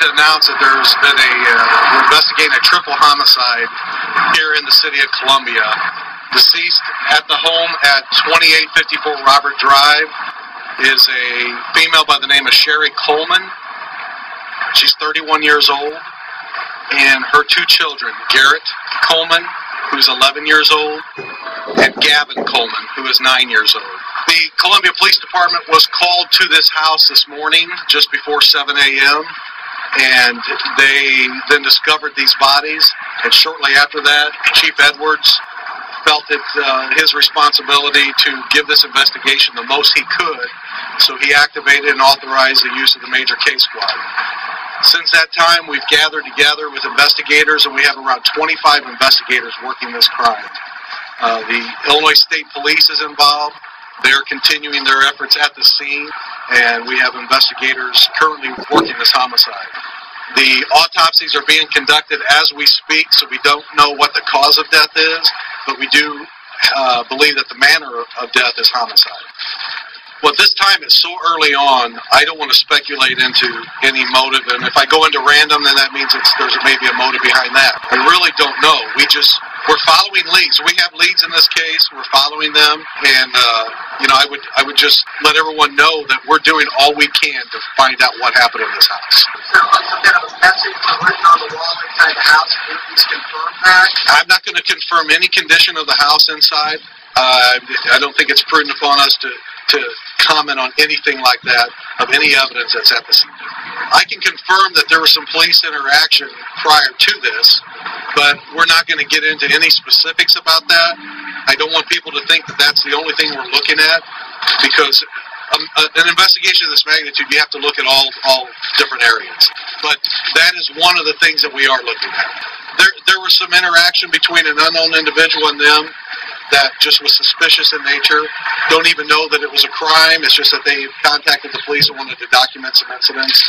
to announce that there's been a, uh, we're investigating a triple homicide here in the city of Columbia. Deceased at the home at 2854 Robert Drive is a female by the name of Sherry Coleman. She's 31 years old. And her two children, Garrett Coleman, who's 11 years old, and Gavin Coleman, who is 9 years old. The Columbia Police Department was called to this house this morning just before 7 a.m. and they then discovered these bodies. And shortly after that, Chief Edwards felt it uh, his responsibility to give this investigation the most he could, so he activated and authorized the use of the major case squad. Since that time, we've gathered together with investigators, and we have around 25 investigators working this crime. Uh, the Illinois State Police is involved. They're continuing their efforts at the scene, and we have investigators currently working this homicide. The autopsies are being conducted as we speak, so we don't know what the cause of death is, but we do uh, believe that the manner of death is homicide. Well, this time it's so early on, I don't want to speculate into any motive. And if I go into random, then that means it's, there's maybe a motive behind that. I really don't know. We just, we're following leads. We have leads in this case. We're following them. And, uh, you know, I would, I would just let everyone know that we're doing all we can to find out what happened in this house. I'm not going to confirm any condition of the house inside. Uh, I don't think it's prudent upon us to, to comment on anything like that of any evidence that's at the scene. I can confirm that there was some police interaction prior to this, but we're not going to get into any specifics about that. I don't want people to think that that's the only thing we're looking at because um, uh, an investigation of this magnitude, you have to look at all, all different areas. But that is one of the things that we are looking at. There, there was some interaction between an unknown individual and them that just was suspicious in nature. Don't even know that it was a crime. It's just that they contacted the police and wanted to document some incidents.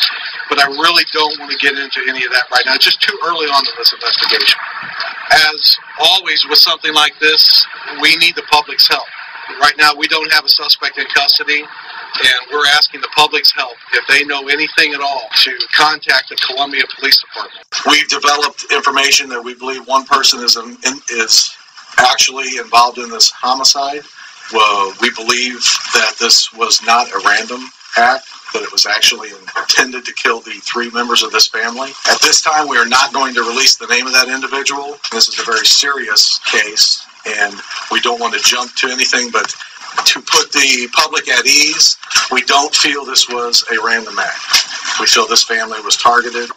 But I really don't want to get into any of that right now. It's just too early on in this investigation. As always with something like this, we need the public's help. Right now, we don't have a suspect in custody, and we're asking the public's help if they know anything at all to contact the Columbia Police Department. We've developed information that we believe one person is in, is actually involved in this homicide. Well, we believe that this was not a random act, but it was actually intended to kill the three members of this family. At this time, we are not going to release the name of that individual. This is a very serious case, and we don't want to jump to anything, but to put the public at ease, we don't feel this was a random act. We feel this family was targeted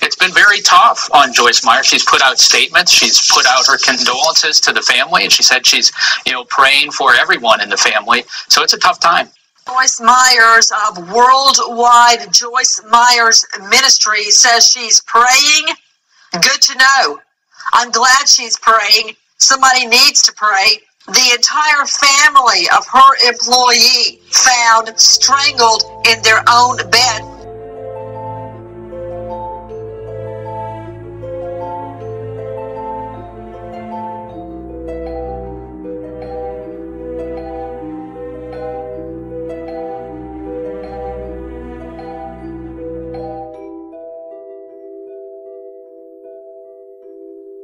it's been very tough on Joyce Meyer. She's put out statements. She's put out her condolences to the family, and she said she's, you know, praying for everyone in the family. So it's a tough time. Joyce Meyers of uh, Worldwide Joyce Meyers Ministry says she's praying. Good to know. I'm glad she's praying. Somebody needs to pray. The entire family of her employee found strangled in their own bed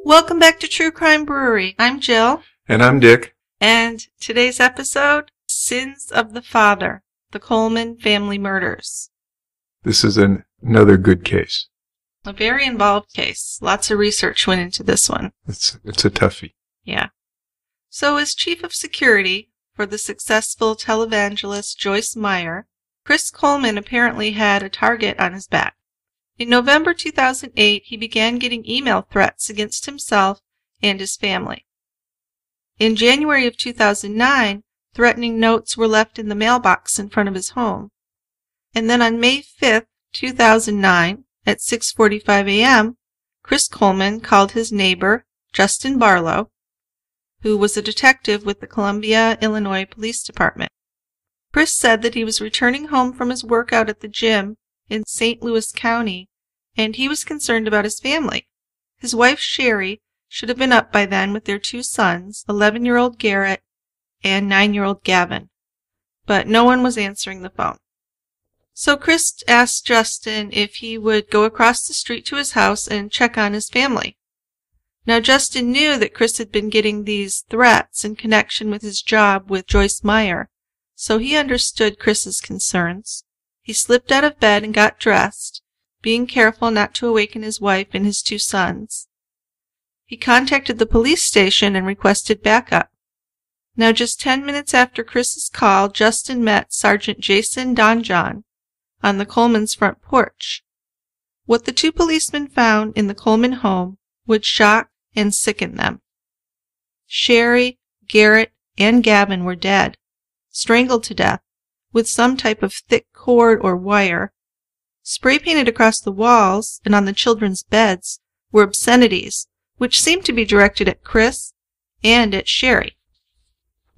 Welcome back to True Crime Brewery. I'm Jill. And I'm Dick. And today's episode Sins of the Father, the Coleman family murders. This is an, another good case. A very involved case. Lots of research went into this one. It's, it's a toughie. Yeah. So, as chief of security for the successful televangelist Joyce Meyer, Chris Coleman apparently had a target on his back. In November 2008, he began getting email threats against himself and his family. In January of 2009, threatening notes were left in the mailbox in front of his home. And then on May 5, 2009, at 6:45 a.m., Chris Coleman called his neighbor, Justin Barlow, who was a detective with the Columbia, Illinois Police Department. Chris said that he was returning home from his workout at the gym in St. Louis County, and he was concerned about his family. His wife, Sherry, should have been up by then with their two sons, 11 year old Garrett and 9 year old Gavin. But no one was answering the phone. So Chris asked Justin if he would go across the street to his house and check on his family. Now, Justin knew that Chris had been getting these threats in connection with his job with Joyce Meyer, so he understood Chris's concerns. He slipped out of bed and got dressed, being careful not to awaken his wife and his two sons. He contacted the police station and requested backup. Now, just ten minutes after Chris's call, Justin met Sergeant Jason Donjon on the Coleman's front porch. What the two policemen found in the Coleman home would shock and sicken them. Sherry, Garrett, and Gavin were dead, strangled to death, with some type of thick cord or wire. Spray painted across the walls and on the children's beds were obscenities, which seemed to be directed at Chris and at Sherry.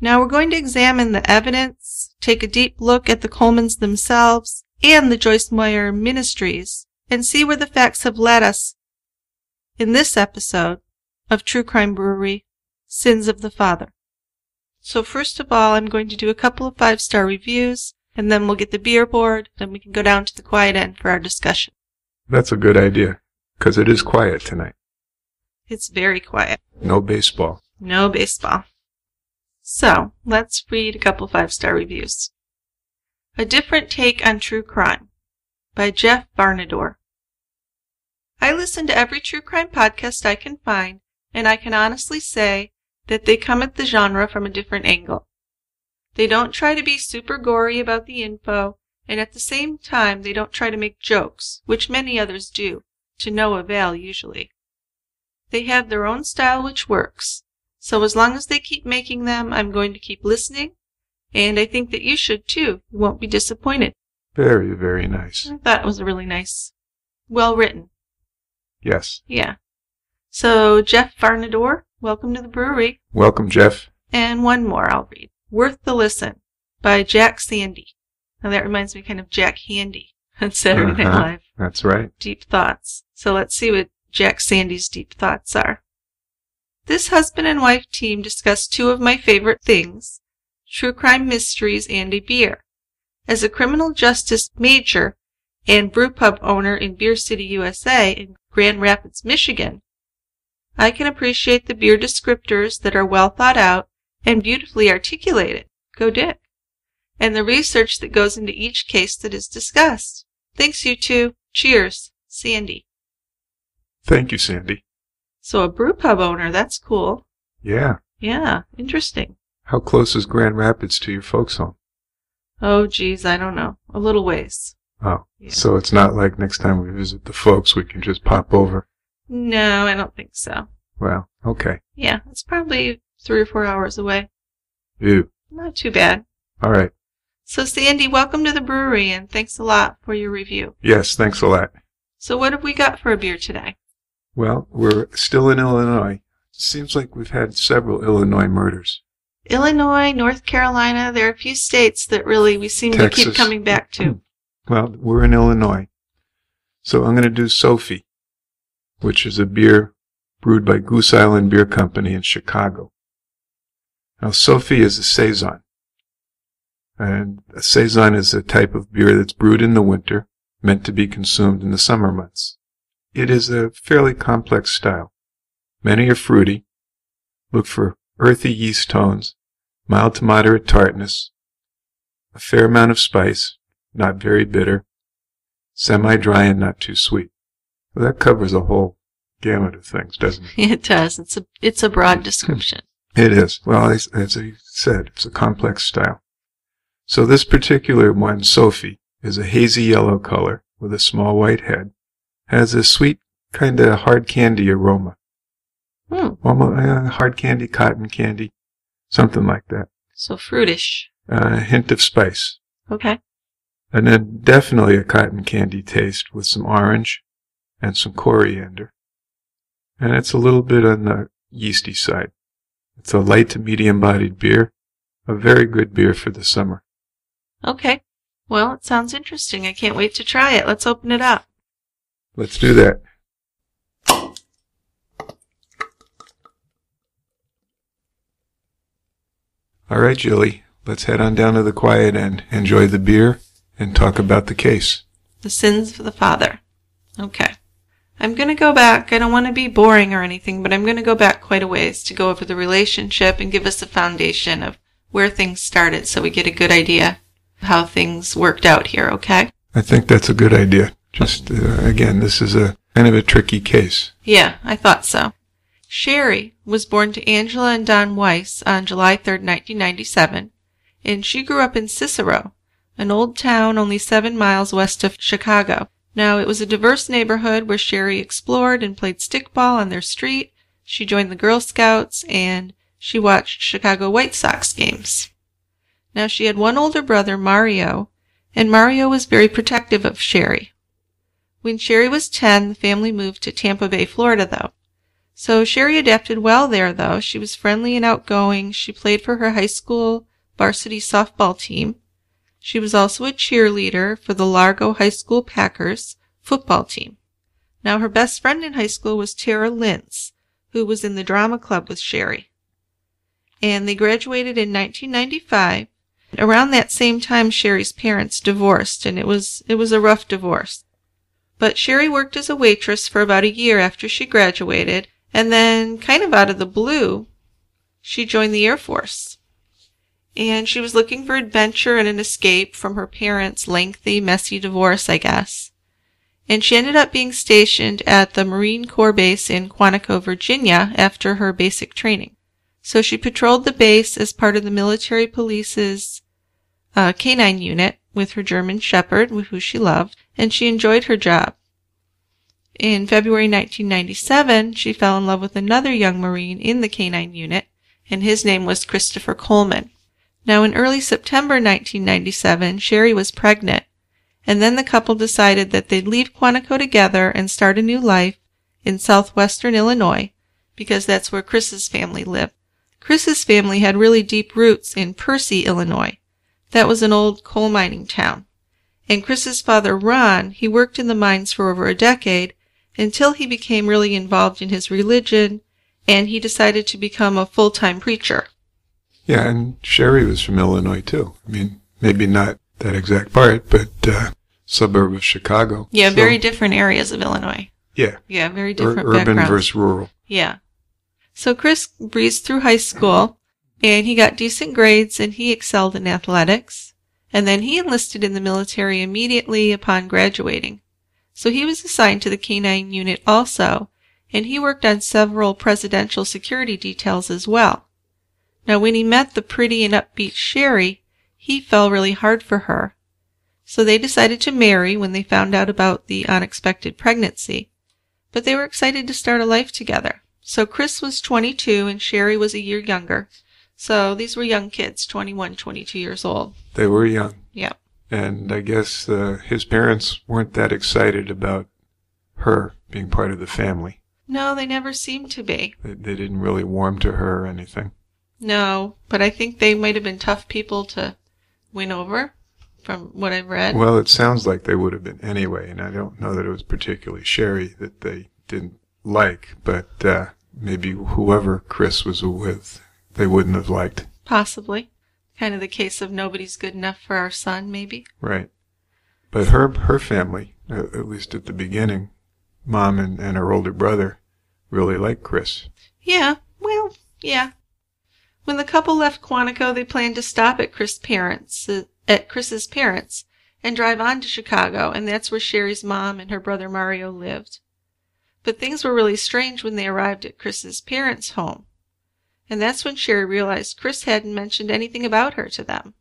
Now we're going to examine the evidence, take a deep look at the Colemans themselves and the Joyce Meyer Ministries, and see where the facts have led us in this episode of True Crime Brewery Sins of the Father. So, first of all, I'm going to do a couple of five star reviews, and then we'll get the beer board, then we can go down to the quiet end for our discussion. That's a good idea, because it is quiet tonight. It's very quiet. No baseball. No baseball. So, let's read a couple five star reviews. A Different Take on True Crime by Jeff Varnador. I listen to every true crime podcast I can find, and I can honestly say that they come at the genre from a different angle. They don't try to be super gory about the info, and at the same time, they don't try to make jokes, which many others do, to no avail usually. They have their own style which works, so as long as they keep making them, I'm going to keep listening and I think that you should too. You won't be disappointed. Very, very nice. I thought it was really nice, well written. Yes. Yeah. So, Jeff Varnador, welcome to the brewery. Welcome, Jeff. And one more I'll read. Worth the Listen by Jack Sandy. Now that reminds me kind of Jack Handey on Saturday Night Uh-huh. Live. That's right. Deep thoughts. So let's see what Jack Sandy's deep thoughts are. This husband and wife team discussed two of my favorite things true crime mysteries and a beer. As a criminal justice major and brewpub owner in Beer City, USA, in Grand Rapids, Michigan, I can appreciate the beer descriptors that are well thought out and beautifully articulated. Go Dick. And the research that goes into each case that is discussed. Thanks, you two. Cheers, Sandy. Thank you, Sandy. So a brew pub owner, that's cool. Yeah. Yeah, interesting. How close is Grand Rapids to your folks' home? Oh, geez, I don't know. A little ways. Oh, Yeah. so it's not like next time we visit the folks, we can just pop over. No, I don't think so. Well, okay. Yeah, it's probably three or four hours away. Ew. Not too bad. All right. So, Sandy, welcome to the brewery and thanks a lot for your review. Yes, thanks a lot. So, what have we got for a beer today? Well, we're still in Illinois. Seems like we've had several Illinois murders. Illinois, North Carolina, there are a few states that really we seem to keep coming back to. Well, we're in Illinois. So I'm going to do Sofie, which is a beer brewed by Goose Island Beer Company in Chicago. Now, Sofie is a Saison. And a Saison is a type of beer that's brewed in the winter, meant to be consumed in the summer months. It is a fairly complex style. Many are fruity. Look for earthy yeast tones, mild to moderate tartness, a fair amount of spice, not very bitter, semi-dry and not too sweet. Well, that covers a whole gamut of things, doesn't it? It does. It's a it's a broad hmm. description. It is. Well, as, I said, it's a complex style. So this particular one, Sofie, is a hazy yellow color with a small white head. Has a sweet kind of hard candy aroma. Hmm. Almost uh, hard candy, cotton candy, something like that. So fruitish. Uh, a hint of spice. Okay. And then definitely a cotton candy taste with some orange and some coriander. And it's a little bit on the yeasty side. It's a light to medium bodied beer. A very good beer for the summer. Okay. Well, it sounds interesting. I can't wait to try it. Let's open it up. Let's do that. All right, Julie. Let's head on down to the quiet end. Enjoy the beer and talk about the case. The sins of the father. Okay. I'm going to go back. I don't want to be boring or anything, but I'm going to go back quite a ways to go over the relationship and give us a foundation of where things started so we get a good idea of how things worked out here, okay? I think that's a good idea. Just, uh, again, this is a kind of a tricky case. Yeah, I thought so. Sherry was born to Angela and Don Weiss on July 3, 1997, and she grew up in Cicero, an old town only seven miles west of Chicago. Now, it was a diverse neighborhood where Sherry explored and played stickball on their street. She joined the Girl Scouts and she watched Chicago White Sox games. Now, she had one older brother, Mario, and Mario was very protective of Sherry. When Sherry was 10, the family moved to Tampa Bay, Florida, though. So Sherry adapted well there, though. She was friendly and outgoing. She played for her high school varsity softball team. She was also a cheerleader for the Largo High School Packers football team. Now, her best friend in high school was Tara Lintz, who was in the drama club with Sherry. And they graduated in 1995. Around that same time, Sherry's parents divorced, and it was it was a rough divorce. But Sherry worked as a waitress for about a year after she graduated, and then, kind of out of the blue, she joined the Air Force and she was looking for adventure and an escape from her parents' lengthy, messy divorce, I guess. And she ended up being stationed at the Marine Corps base in Quantico, Virginia after her basic training. So she patrolled the base as part of the military police's uh, canine unit with her German Shepherd, who she loved, and she enjoyed her job. In February 1997, she fell in love with another young Marine in the canine unit, and his name was Christopher Coleman. Now, in early September 1997, Sherry was pregnant, and then the couple decided that they'd leave Quantico together and start a new life in southwestern Illinois, because that's where Chris's family lived. Chris's family had really deep roots in Percy, Illinois. That was an old coal mining town. And Chris's father, Ron, he worked in the mines for over a decade until he became really involved in his religion and he decided to become a full time preacher. Yeah, and Sherry was from Illinois too. I mean, maybe not that exact part, but uh, suburb of Chicago. Yeah, So, very different areas of Illinois. Yeah, Yeah, very ur- different urban versus rural. Yeah. So Chris breezed through high school and he got decent grades and he excelled in athletics. And then he enlisted in the military immediately upon graduating. So he was assigned to the K-9 unit also, and he worked on several presidential security details as well. Now when he met the pretty and upbeat Sherry, he fell really hard for her. So they decided to marry when they found out about the unexpected pregnancy. But they were excited to start a life together. So Chris was 22 and Sherry was a year younger. So these were young kids, 21, 22 years old. They were young. Yep. And I guess uh, his parents weren't that excited about her being part of the family. No, they never seemed to be. They, they didn't really warm to her or anything. No, but I think they might have been tough people to win over from what I've read. Well, it sounds like they would have been anyway, and I don't know that it was particularly Sherry that they didn't like, but uh, maybe whoever Chris was with, they wouldn't have liked. Possibly. Kind of the case of nobody's good enough for our son, maybe. Right. But her her family, at least at the beginning, mom and, and her older brother, really liked Chris. Yeah, well, yeah. When the couple left Quantico, they planned to stop at Chris' parents, at Chris's parents, and drive on to Chicago, and that's where Sherry's mom and her brother Mario lived. But things were really strange when they arrived at Chris's parents' home. And that's when Sherry realized Chris hadn't mentioned anything about her to them.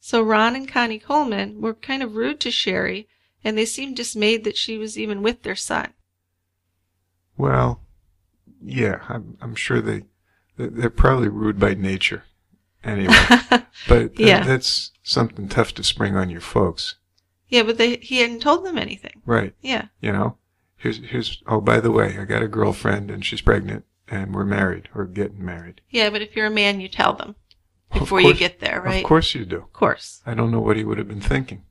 So Ron and Connie Coleman were kind of rude to Sherry, and they seemed dismayed that she was even with their son. Well, yeah, I'm, I'm sure they- they're probably rude by nature, anyway. but that, Yeah. that's something tough to spring on your folks, yeah, but they, he hadn't told them anything. right? Yeah. You know, here's here's. Oh, by the way, I got a girlfriend and she's pregnant, and we're married or getting married. Yeah, but if you're a man, you tell them before you get there, right? Of course you do. Of course. I don't know what he would have been thinking.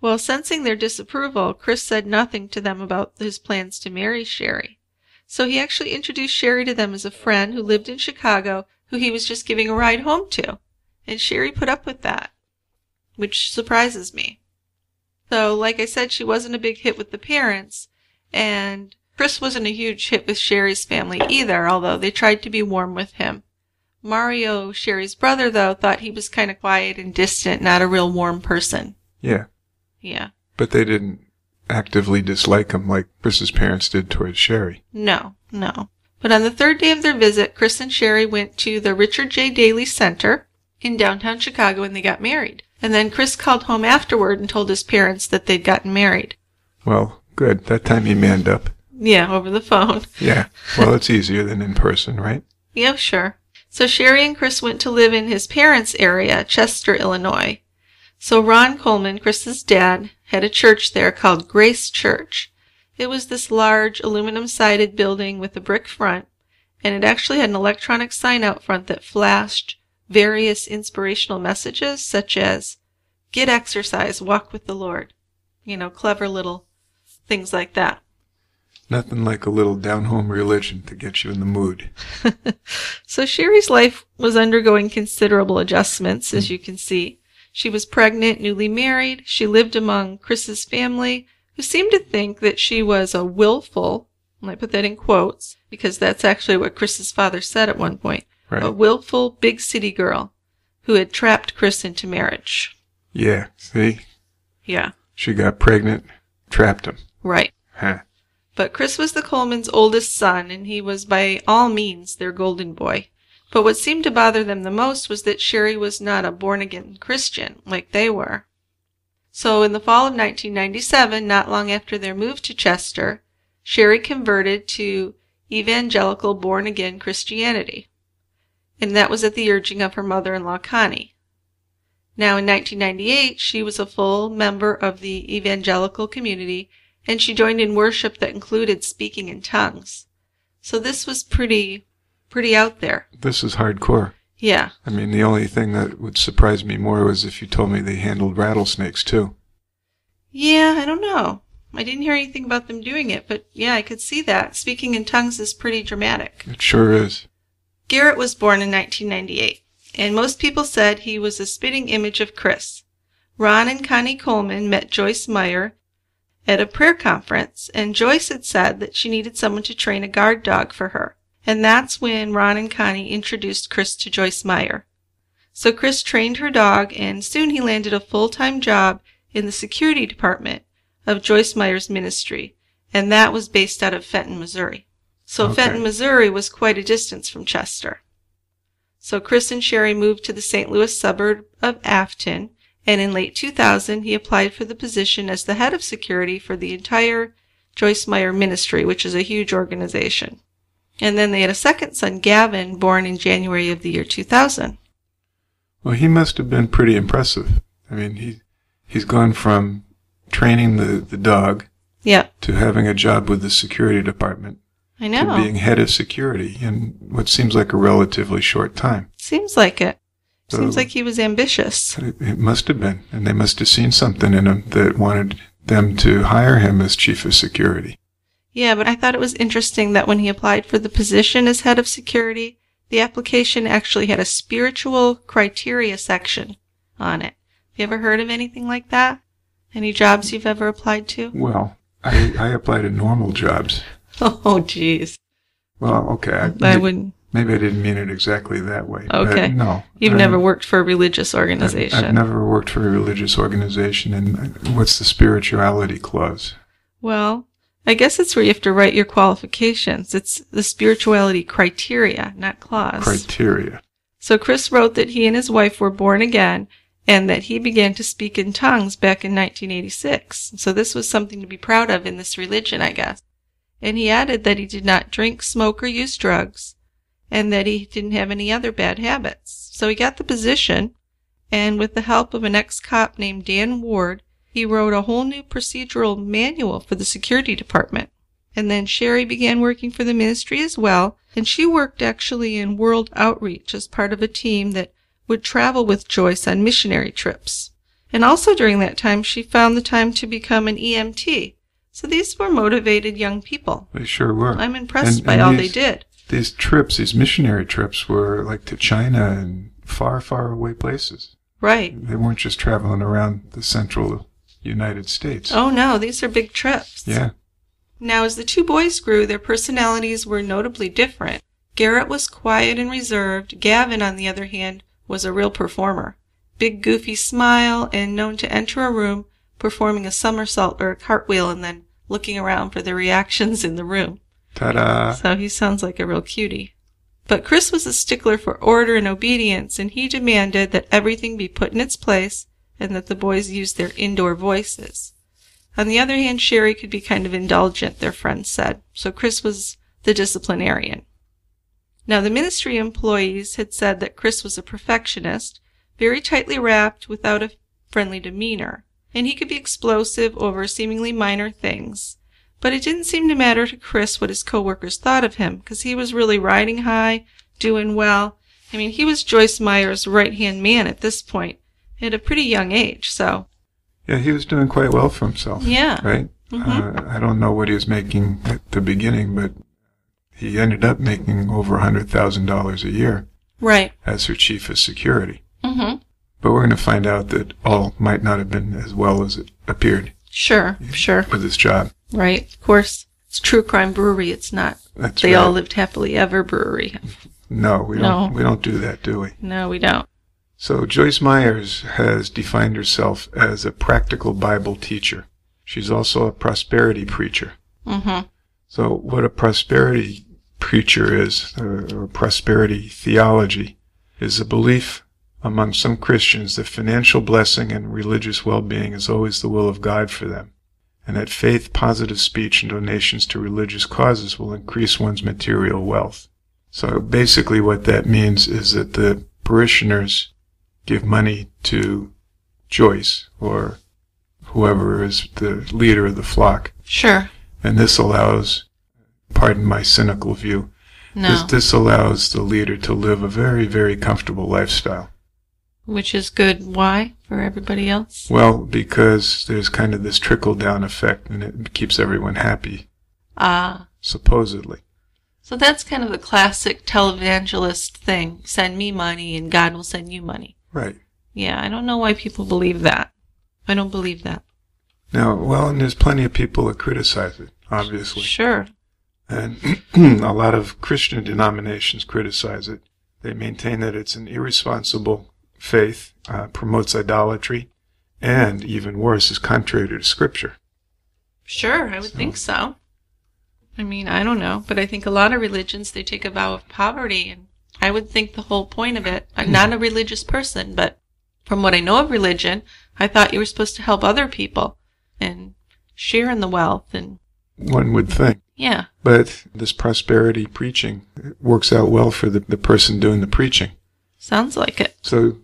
Well, sensing their disapproval, Chris said nothing to them about his plans to marry Sherry. So he actually introduced Sherry to them as a friend who lived in Chicago, who he was just giving a ride home to. And Sherry put up with that. which surprises me. So, like I said, she wasn't a big hit with the parents, and Chris wasn't a huge hit with Sherry's family either, although they tried to be warm with him. Mario, Sherry's brother, though, thought he was kind of quiet and distant, not a real warm person. Yeah, Yeah. but they didn't actively dislike him like Chris's parents did towards Sherry. No, no. But on the third day of their visit, Chris and Sherry went to the Richard J. Daley Center in downtown Chicago and they got married. And then Chris called home afterward and told his parents that they'd gotten married. Well, good. That time he manned up. Yeah, over the phone. Yeah. Well, it's easier than in person, right? Yeah, sure. So Sherry and Chris went to live in his parents' area, Chester, Illinois. So Ron Coleman, Chris's dad, had a church there called Grace Church. It was this large aluminum sided building with a brick front, and it actually had an electronic sign out front that flashed various inspirational messages such as get exercise, walk with the Lord. You know, clever little things like that. Nothing like a little down home religion to get you in the mood. So Sherry's life was undergoing considerable adjustments, as mm. you can see. She was pregnant, newly married. She lived among Chris's family, who seemed to think that she was a willful, and I put that in quotes, because that's actually what Chris's father said at one point, a willful big city girl who had trapped Chris into marriage. Yeah. See? Yeah, She got pregnant, trapped him. right. Huh. But Chris was the Coleman's oldest son, and he was by all means their golden boy. But what seemed to bother them the most was that Sherry was not a born again Christian like they were. So in the fall of 1997, not long after their move to Chester, Sherry converted to evangelical born again Christianity. And that was at the urging of her mother in law, Connie. Now in 1998, she was a full member of the evangelical community and she joined in worship that included speaking in tongues. So this was pretty, pretty out there. This is hardcore. Yeah. I mean, the only thing that would surprise me more was if you told me they handled rattlesnakes too. Yeah, I don't know. I didn't hear anything about them doing it, but yeah, I could see that. Speaking in tongues is pretty dramatic. It sure is. Garrett was born in 1998, and most people said he was a spitting image of Chris. Ron and Connie Coleman met Joyce Meyer at a prayer conference, and Joyce had said that she needed someone to train a guard dog for her. And that's when Ron and Connie introduced Chris to Joyce Meyer. So Chris trained her dog, and soon he landed a full time job in the security department of Joyce Meyer's ministry, and that was based out of Fenton, Missouri. So Okay. Fenton, Missouri was quite a distance from Chester. So Chris and Sherry moved to the St. Louis suburb of Affton, and in late 2000 he applied for the position as the head of security for the entire Joyce Meyer ministry, which is a huge organization. And then they had a second son, Gavin, born in January of the year 2000. Well, he must have been pretty impressive. I mean, he he's gone from training the, the dog Yeah, to having a job with the security department I know. to being head of security in what seems like a relatively short time. Seems like it. Seems like he was ambitious. It, it must have been, and they must have seen something in him that wanted them to hire him as chief of security. Yeah, but I thought it was interesting that when he applied for the position as head of security, the application actually had a spiritual criteria section on it. Have you ever heard of anything like that? Any jobs you've ever applied to? Well, I, I apply to normal jobs. Oh, jeez. Well, okay. I, I wouldn't. Maybe I didn't mean it exactly that way. Okay. no. You've I- never worked for a religious I've- organization. I've never worked for a religious organization. And what's the spirituality clause? Well, I guess it's where you have to write your qualifications. It's the spirituality criteria, not clause. Criteria. So Chris wrote that he and his wife were born again and that he began to speak in tongues back in 1986. So this was something to be proud of in this religion, I guess. And he added that he did not drink, smoke, or use drugs and that he didn't have any other bad habits. So he got the position and with the help of an ex-cop named Dan Ward, he wrote a whole new procedural manual for the security department. And then Sherry began working for the ministry as well, and she worked actually in world outreach as part of a team that would travel with Joyce on missionary trips. And also during that time, she found the time to become an EMT. So these were motivated young people. They sure were. I'm impressed And- by and all these- they did. These trips, these missionary trips, were like to China and far, far away places. Right. They weren't just traveling around the central United States. Oh no, these are big trips. Yeah. Now, as the two boys grew, their personalities were notably different. Garrett was quiet and reserved. Gavin, on the other hand, was a real performer. Big goofy smile and known to enter a room performing a somersault or a cartwheel and then looking around for the reactions in the room. Ta-da. So he sounds like a real cutie. But Chris was a stickler for order and obedience, and he demanded that everything be put in its place and that the boys used their indoor voices. On the other hand, Sherry could be kind of indulgent, their friends said, so Chris was the disciplinarian. Now, the ministry employees had said that Chris was a perfectionist, very tightly wrapped, without a friendly demeanor, and he could be explosive over seemingly minor things. But it didn't seem to matter to Chris what his coworkers thought of him, because he was really riding high, doing well. I mean, he was Joyce Meyer's right hand man at this point, at a pretty young age, so Yeah, he was doing quite well for himself. yeah. Right? Mhm. Uh, I don't know what he was making at the beginning, but he ended up making over a $100,000 a year Right. as her chief of security. Mm-hmm. But we're going to find out that all might not have been as well as it appeared Sure, sure. with his job. Right. Of course, it's True Crime Brewery. It's not That's They right. All Lived Happily Ever Brewery. no, we don't. We don't do that, do we? No, we don't. So Joyce Meyers has defined herself as a practical Bible teacher. She's also a prosperity preacher. Mm-hmm. So what a prosperity preacher is, or, or prosperity theology, is a belief among some Christians that financial blessing and religious well-being is always the will of God for them, and that faith, positive speech, and donations to religious causes will increase one's material wealth. So basically what that means is that the parishioners give money to Joyce or whoever is the leader of the flock, Sure. and this allows, pardon my cynical view, No. this, this allows the leader to live a very, very comfortable lifestyle. Which is good. Why? For everybody else? Well, because there's kind of this trickle down effect and it keeps everyone happy, Ah. supposedly. So that's kind of the classic televangelist thing. Send me money and God will send you money. Right. Yeah, I don't know why people believe that. I don't believe that. Now, well, and there's plenty of people that criticize it, obviously. Sure. And a lot of Christian denominations criticize it. They maintain that it's an irresponsible faith, uh, promotes idolatry, and even worse, is contrary to Scripture. Sure, I would So- think so. I mean, I don't know, but I think a lot of religions they take a vow of poverty, and I would think the whole point of it. I'm not a religious person, but from what I know of religion, I thought you were supposed to help other people and share in the wealth, and One would think. yeah, But this prosperity preaching works out well for the, the person doing the preaching. sounds like it. So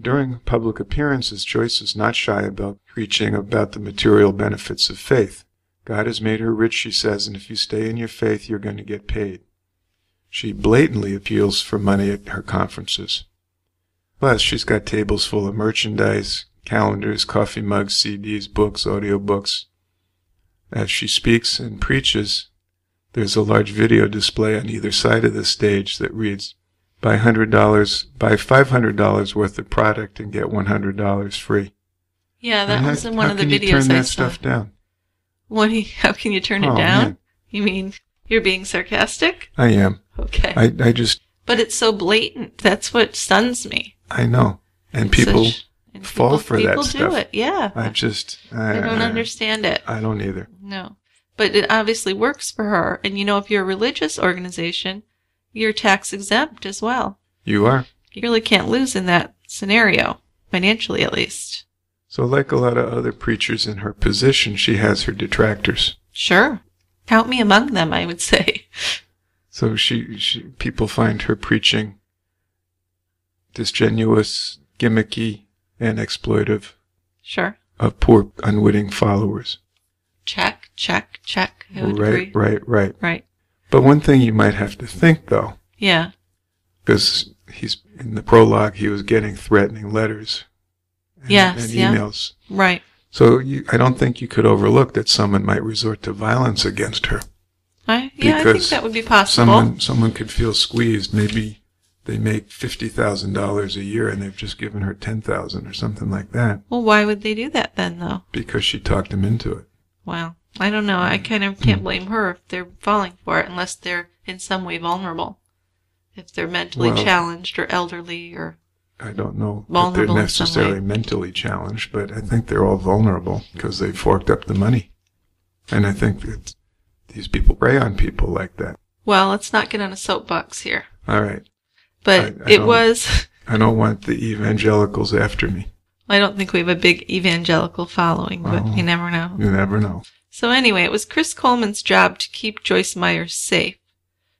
during public appearances, Joyce is not shy about preaching about the material benefits of faith. God has made her rich, she says, and if you stay in your faith, you're going to get paid. She blatantly appeals for money at her conferences. Plus, she's got tables full of merchandise, calendars, coffee mugs, CDs, books, audiobooks. As she speaks and preaches, there's a large video display on either side of the stage that reads, buy hundred dollars, buy five hundred dollars worth of product and get one hundred dollars free. Yeah, that And how- was in one of the videos. can you turn I that stuff down. What? How can you turn it Oh, down? man. You mean you're being sarcastic? I am. Okay, I, I just, but it's so blatant. That's what stuns me. I know. And It's people, such- and fall people- for that stuff. People do it. Yeah, I just, I, I don't understand it. I don't either. No. But it obviously works for her. And you know, if you're a religious organization, you're tax exempt as well. You are. You really can't lose in that scenario, financially at least. So like a lot of other preachers in her position, she has her detractors. Sure. Count me among them, I would say. So she, she people find her preaching disingenuous, gimmicky, and exploitive Sure. of poor, unwitting followers. Check, check, check. I would Right, agree. right, right. Right. But one thing you might have to think though, Yeah. because he's in the prologue, he was getting threatening letters and, Yes, and yeah. emails. Right. So you, I don't think you could overlook that someone might resort to violence against her. I, yeah, I think that would be possible. Someone, someone could feel squeezed. Maybe they make fifty thousand dollars a year and they've just given her ten thousand or something like that Well, why would they do that then, though? because she talked him into it. Well, I don't know. I kind of can't blame her if they're falling for it unless they're in some way vulnerable. If they're mentally Well- challenged or elderly or. I don't know Vulnerable they're necessarily mentally challenged, but I think they're all vulnerable because they forked up the money. And I think that these people prey on people like that. Well, let's not get on a soapbox here. All right. But I- I it was. I don't want the evangelicals after me. I don't think we have a big evangelical following, but you never know. You never know. So anyway, it was Chris Coleman's job to keep Joyce Meyers safe.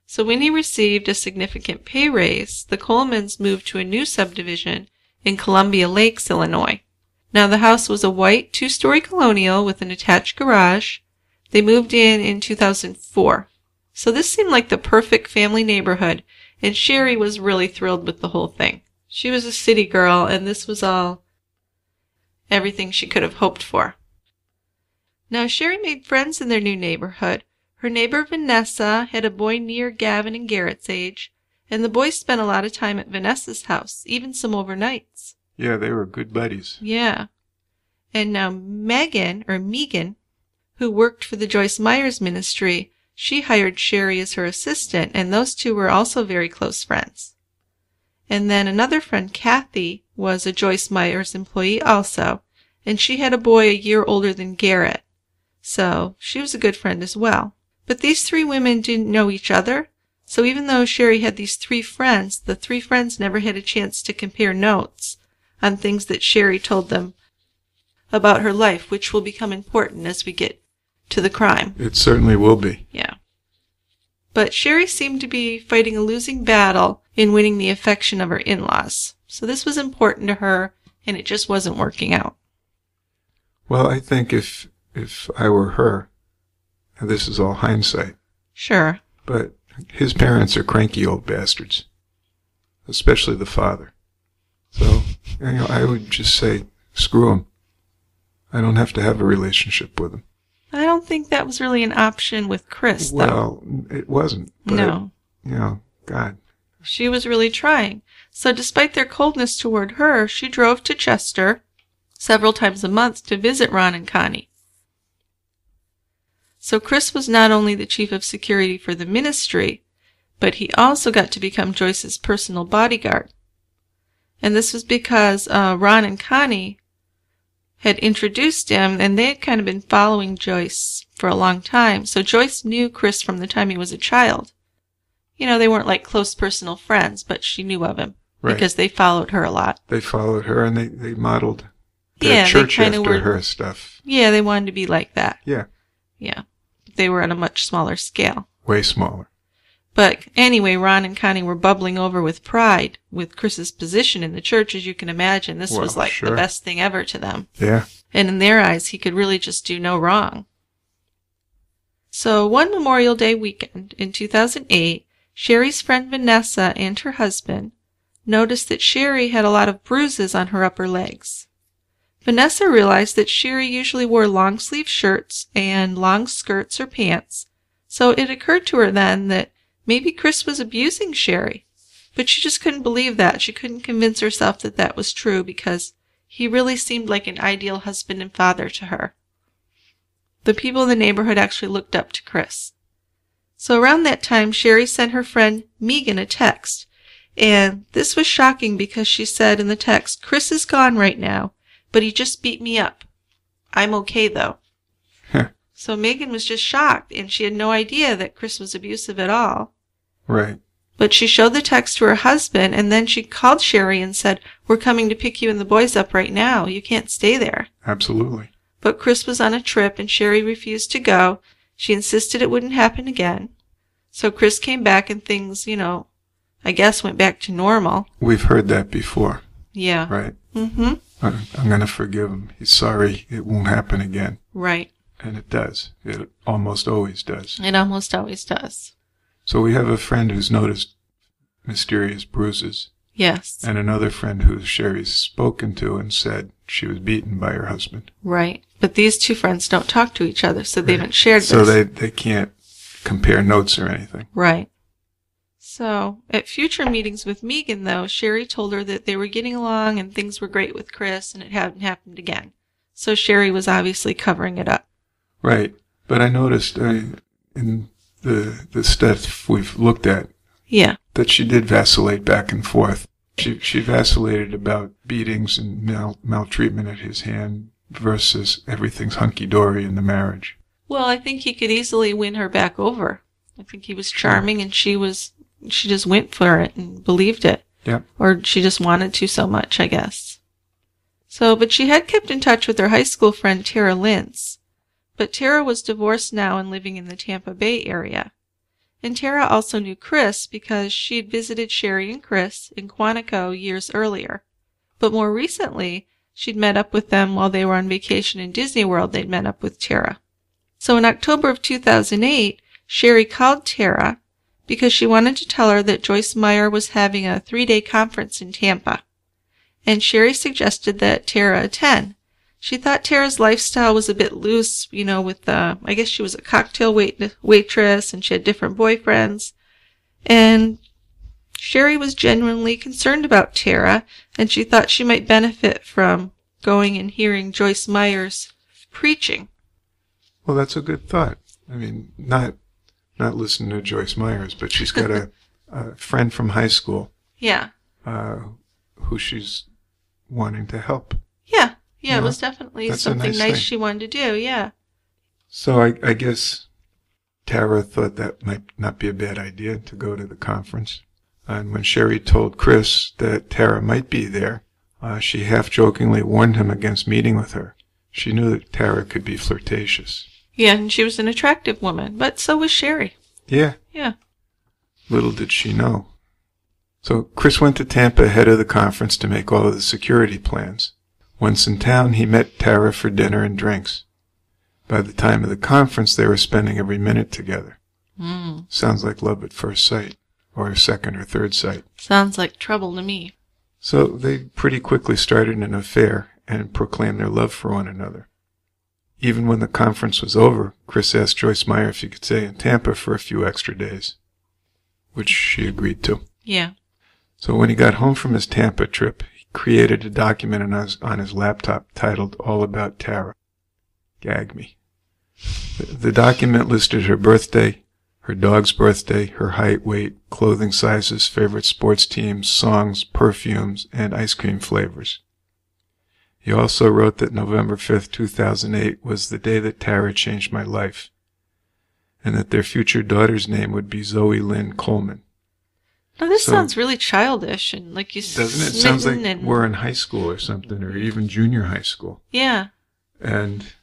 So when he received a significant pay raise, the Colemans moved to a new subdivision in Columbia Lakes, Illinois. Now the house was a white two-story colonial with an attached garage. They moved in in 2004. So this seemed like the perfect family neighborhood, and Sherry was really thrilled with the whole thing. She was a city girl, and this was all everything she could have hoped for. Now, Sherry made friends in their new neighborhood. Her neighbor Vanessa had a boy near Gavin and Garrett's age, and the boys spent a lot of time at Vanessa's house, even some overnights. Yeah, they were good buddies. Yeah. And now Megan, or Megan, who worked for the Joyce Meyers ministry, she hired Sherry as her assistant, and those two were also very close friends. And then another friend, Kathy, was a Joyce Meyers employee also, and she had a boy a year older than Garrett. So she was a good friend as well. But these three women didn't know each other, so even though Sherry had these three friends, the three friends never had a chance to compare notes on things that Sherry told them about her life, which will become important as we get to the crime. It certainly will be. Yeah. But Sherry seemed to be fighting a losing battle in winning the affection of her in laws. So this was important to her, and it just wasn't working out. Well, I think if if I were her, and this is all hindsight, Sure. but his parents are cranky old bastards, especially the father. So, you know, I would just say, screw him. I don't have to have a relationship with him. I don't think that was really an option with Chris, though. Well, it wasn't. But, no. You know, God. She was really trying. So, despite their coldness toward her, she drove to Chester several times a month to visit Ron and Connie. So, Chris was not only the chief of security for the ministry, but he also got to become Joyce's personal bodyguard. And this was because uh, Ron and Connie had introduced him, and they had kind of been following Joyce for a long time. So, Joyce knew Chris from the time he was a child you know, they weren't like close personal friends, but she knew of him Right. because they followed her a lot. They followed her and they, they modeled their Yeah, church after were- her stuff. Yeah, they wanted to be like that. Yeah, Yeah. They were on a much smaller scale. way smaller. But anyway, Ron and Connie were bubbling over with pride with Chris's position in the church, as you can imagine. This was Well, like the best thing ever to them. Yeah. And in their eyes, he could really just do no wrong. So one Memorial Day weekend in 2008, Sherry's friend Vanessa and her husband noticed that Sherry had a lot of bruises on her upper legs. Vanessa realized that Sherry usually wore long sleeve shirts and long skirts or pants, so it occurred to her then that maybe Chris was abusing Sherry. But she just couldn't believe that. She couldn't convince herself that that was true because he really seemed like an ideal husband and father to her. The people in the neighborhood actually looked up to Chris. So around that time, Sherry sent her friend Megan a text. And this was shocking because she said in the text, Chris is gone right now, but he just beat me up. I'm okay though. Huh. So Megan was just shocked and she had no idea that Chris was abusive at all. Right. But she showed the text to her husband and then she called Sherry and said, We're coming to pick you and the boys up right now. You can't stay there. Absolutely. But Chris was on a trip and Sherry refused to go. She insisted it wouldn't happen again. So Chris came back and things, you know, I guess went back to normal. We've heard that before, Yeah. right? Mm-hmm. I- I'm going to forgive him. He's sorry. It won't happen again. Right. And it does. It almost always does. It almost always does. So we have a friend who's noticed mysterious bruises Yes. and another friend who Sherry's spoken to and said she was beaten by her husband. Right. But these two friends don't talk to each other, so they Right. haven't shared So this. they, they can't compare notes or anything. Right. So, at future meetings with Megan, though, Sherry told her that they were getting along and things were great with Chris and it hadn't happened again. So, Sherry was obviously covering it up. Right. But I noticed uh, in the the stuff we've looked at Yeah. that she did vacillate back and forth. She she vacillated about beatings and mal- maltreatment at his hand versus everything's hunky dory in the marriage. Well, I think he could easily win her back over. I think he was charming and she was, she just went for it and believed it. Yep. Or she just wanted to so much, I guess. So, but she had kept in touch with her high school friend Tara Lintz. But Tara was divorced now and living in the Tampa Bay area. And Tara also knew Chris because she had visited Sherry and Chris in Quantico years earlier. But more recently, she'd met up with them while they were on vacation in Disney World. They'd met up with Tara. So in October of 2008, Sherry called Tara because she wanted to tell her that Joyce Meyer was having a three day conference in Tampa. And Sherry suggested that Tara attend. She thought Tara's lifestyle was a bit loose, you know, with the, I guess she was a cocktail wait, waitress and she had different boyfriends. And Sherry was genuinely concerned about Tara and she thought she might benefit from going and hearing Joyce Meyer's preaching. Well, that's a good thought. I mean, not not listening to Joyce Meyers, but she's got a, a friend from high school Yeah. uh, who she's wanting to help. Yeah. It was definitely something nice nice she wanted to do. Yeah. So I, I guess Tara thought that might not be a bad idea to go to the conference. And when Sherry told Chris that Tara might be there, uh, she half jokingly warned him against meeting with her. She knew that Tara could be flirtatious. Yeah, and she was an attractive woman, but so was Sherry. Yeah, Yeah. little did she know. So Chris went to Tampa ahead of the conference to make all of the security plans. Once in town, he met Tara for dinner and drinks. By the time of the conference, they were spending every minute together. Mm. Sounds like love at first sight, or second or third sight. Sounds like trouble to me. So they pretty quickly started an affair and proclaimed their love for one another. Even when the conference was over, Chris asked Joyce Meyer if she could stay in Tampa for a few extra days, which she agreed to. Yeah. So when he got home from his Tampa trip, created a document on his, on his laptop titled All About Tara. Gag me. The, the document listed her birthday, her dog's birthday, her height, weight, clothing sizes, favorite sports teams, songs, perfumes, and ice cream flavors. He also wrote that November 5th, 2008 was the day that Tara changed my life, and that their future daughter's name would be Zoe Lynn Coleman. Now this So- sounds really childish and like you Doesn't it? Sounds like and we're in high school or something, or even junior high school. yeah, And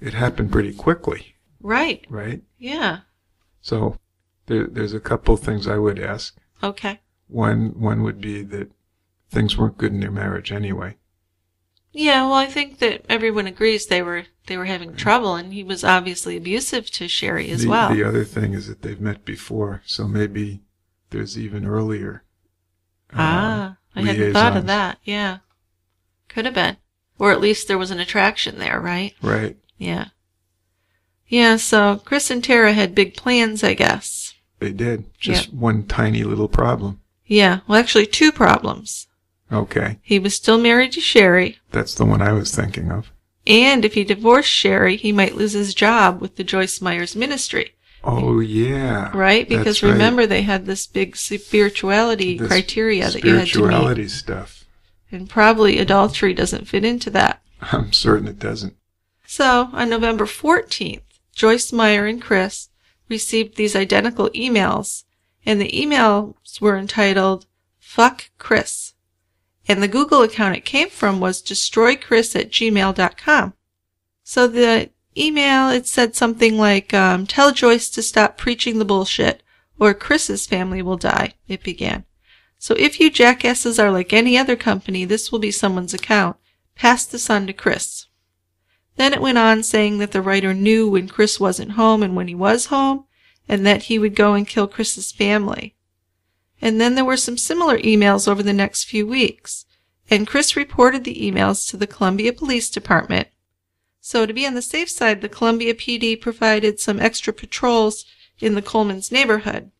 it happened pretty quickly, right. right? Yeah. So there, there's a couple things I would ask. Okay. One, one would be that things weren't good in their marriage anyway. Yeah. Well, I think that everyone agrees they were they were having trouble, and he was obviously abusive to Sherry as the, well. The other thing is that they've met before, so maybe there's even earlier. ah, I hadn't thought of that. Yeah. Could have been, or at least there was an attraction there, right? Right. Yeah. Yeah. So Chris and Tara had big plans, I guess. They did. Just one tiny little problem. Yeah. Well, actually, two problems. Okay. He was still married to Sherry, That's the one I was thinking of. and if he divorced Sherry, he might lose his job with the Joyce Meyers Ministry, Oh, yeah. right? Because right. remember, they had this big spirituality This criteria that you had to meet, Spirituality stuff. and probably adultery doesn't fit into that. I'm certain it doesn't. So, on November 14th, Joyce Meyer and Chris received these identical emails, and the emails were entitled Fuck Chris. And the Google account it came from was destroychris at gmail.com. So the email, it said something like, um, tell Joyce to stop preaching the bullshit, or Chris's family will die, it began. So if you jackasses are like any other company, this will be someone's account. Pass this on to Chris. Then it went on saying that the writer knew when Chris wasn't home and when he was home, and that he would go and kill Chris's family. And then there were some similar emails over the next few weeks, and Chris reported the emails to the Columbia Police Department. So to be on the safe side, the Columbia PD provided some extra patrols in the Coleman's neighborhood.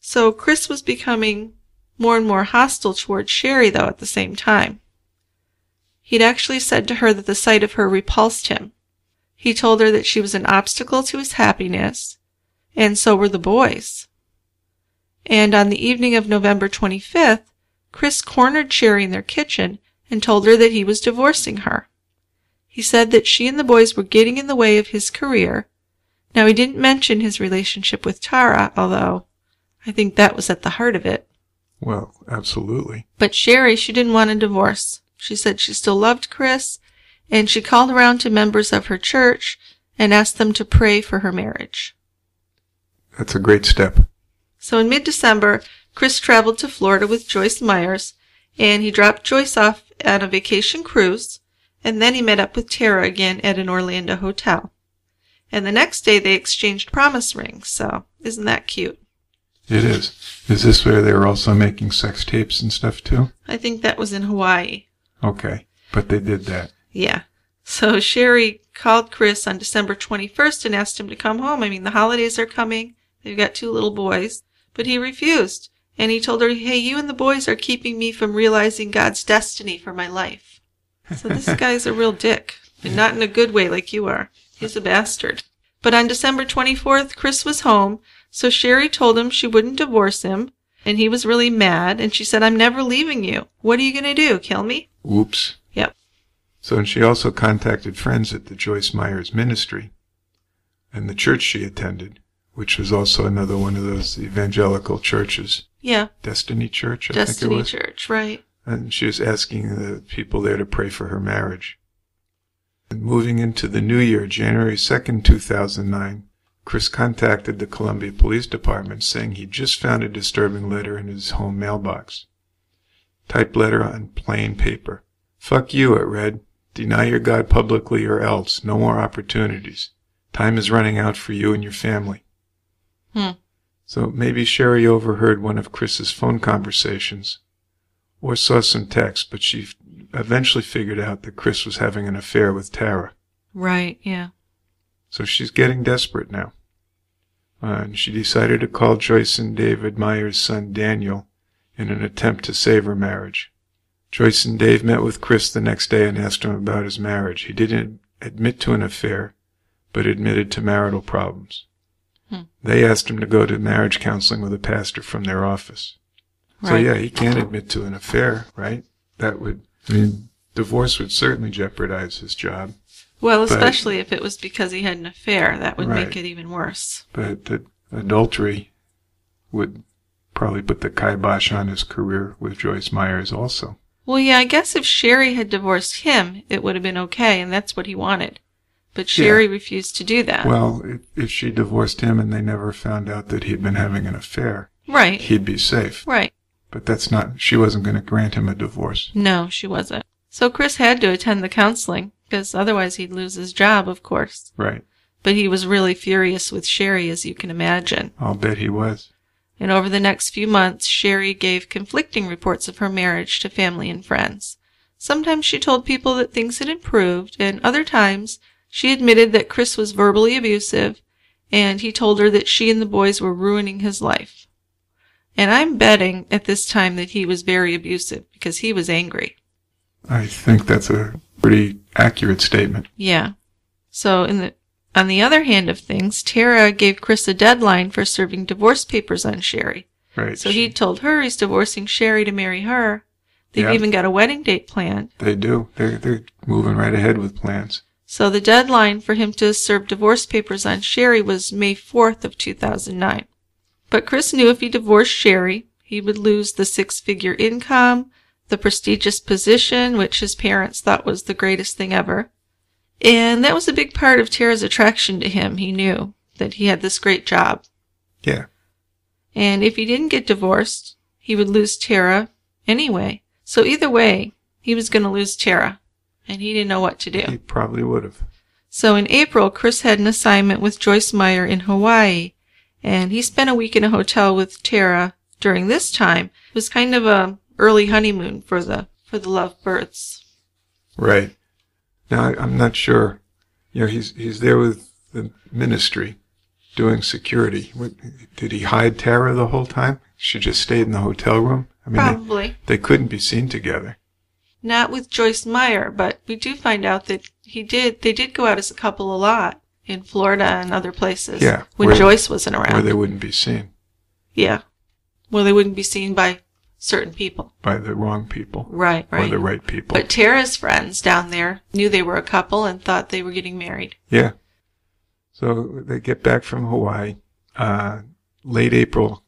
So Chris was becoming more and more hostile towards Sherry, though, at the same time. He'd actually said to her that the sight of her repulsed him. He told her that she was an obstacle to his happiness, and so were the boys. And on the evening of November 25th, Chris cornered Sherry in their kitchen and told her that he was divorcing her. He said that she and the boys were getting in the way of his career. Now, he didn't mention his relationship with Tara, although I think that was at the heart of it. Well, absolutely. But Sherry, she didn't want a divorce. She said she still loved Chris, and she called around to members of her church and asked them to pray for her marriage. That's a great step. So in mid December, Chris traveled to Florida with Joyce Meyers, and he dropped Joyce off on a vacation cruise, and then he met up with Tara again at an Orlando hotel. And the next day they exchanged promise rings, so isn't that cute? It is. Is this where they were also making sex tapes and stuff too? I think that was in Hawaii. Okay. But they did that. Yeah. So Sherry called Chris on December 21st and asked him to come home. I mean, the holidays are coming. They've got two little boys. But he refused. And he told her, hey, you and the boys are keeping me from realizing God's destiny for my life. So this guy's a real dick. And not in a good way like you are. He's a bastard. But on December 24th, Chris was home, so Sherry told him she wouldn't divorce him. And he was really mad. And she said, I'm never leaving you. What are you going to do? Kill me? Oops. Yep. So, and she also contacted friends at the Joyce Meyers Ministry and the church she attended, which was also another one of those evangelical churches. Yeah. Destiny Church, I think it Destiny. Church, right. And she was asking the people there to pray for her marriage. And moving into the new year, January 2nd, 2009, Chris contacted the Columbia Police Department saying he just found a disturbing letter in his home mailbox. Typed letter on plain paper. Fuck you, it read. Deny your God publicly or else. No more opportunities. Time is running out for you and your family. Hmm. So maybe Sherry overheard one of Chris's phone conversations or saw some text, but she eventually figured out that Chris was having an affair with Tara. Right, yeah. So she's getting desperate now. Uh, and she decided to call Joyce and David Meyer's son Daniel in an attempt to save her marriage. Joyce and Dave met with Chris the next day and asked him about his marriage. He didn't admit to an affair, but admitted to marital problems. Hmm. They asked him to go to marriage counseling with a pastor from their office. So yeah, he can't admit to an affair, right? That would, I mean, divorce would certainly jeopardize his job. Well, But- especially if it was because he had an affair, that would Right. make it even worse. But the adultery would probably put the kibosh on his career with Joyce Meyers also. Well, yeah, I guess if Sherry had divorced him, it would have been okay, and that's what he wanted. But Yeah. Sherry refused to do that. Well, if, if she divorced him and they never found out that he'd been having an affair, right, he'd be safe. right. But that's not, she wasn't going to grant him a divorce. No, she wasn't. So Chris had to attend the counseling, because otherwise he'd lose his job, of course. Right. But he was really furious with Sherry, as you can imagine. I'll bet he was. And over the next few months, Sherry gave conflicting reports of her marriage to family and friends. Sometimes she told people that things had improved, and other times she admitted that Chris was verbally abusive, and he told her that she and the boys were ruining his life. And I'm betting at this time that he was very abusive because he was angry. I think that's a pretty accurate statement. Yeah. So in the on the other hand of things, Tara gave Chris a deadline for serving divorce papers on Sherry. Right. So he told her he's divorcing Sherry to marry her. They've Yeah. even got a wedding date planned. They do. They're, they're moving right ahead with plans. So the deadline for him to serve divorce papers on Sherry was May 4th of 2009. But Chris knew if he divorced Sherry, he would lose the six-figure income, the prestigious position, which his parents thought was the greatest thing ever. And that was a big part of Tara's attraction to him. He knew that he had this great job. Yeah. And if he didn't get divorced, he would lose Tara anyway. So either way, he was going to lose Tara. And he didn't know what to do. He probably would have. So in April, Chris had an assignment with Joyce Meyer in Hawaii, and he spent a week in a hotel with Tara during this time. It was kind of a early honeymoon for the for the lovebirds. Right. Now, I, I'm not sure. You know, he's, he's there with the ministry. doing security? What, did he hide Tara the whole time? She just stayed in the hotel room? I mean, Probably. they, they couldn't be seen together. Not with Joyce Meyer, but we do find out that he did. They did go out as a couple a lot in Florida and other places. Yeah, When where- Joyce wasn't around. Where they wouldn't be seen yeah. Where they wouldn't be seen by certain people. by the wrong people Right. Right, or the right people. But Tara's friends down there knew they were a couple and thought they were getting married. Yeah. So they get back from Hawaii. Uh, late April,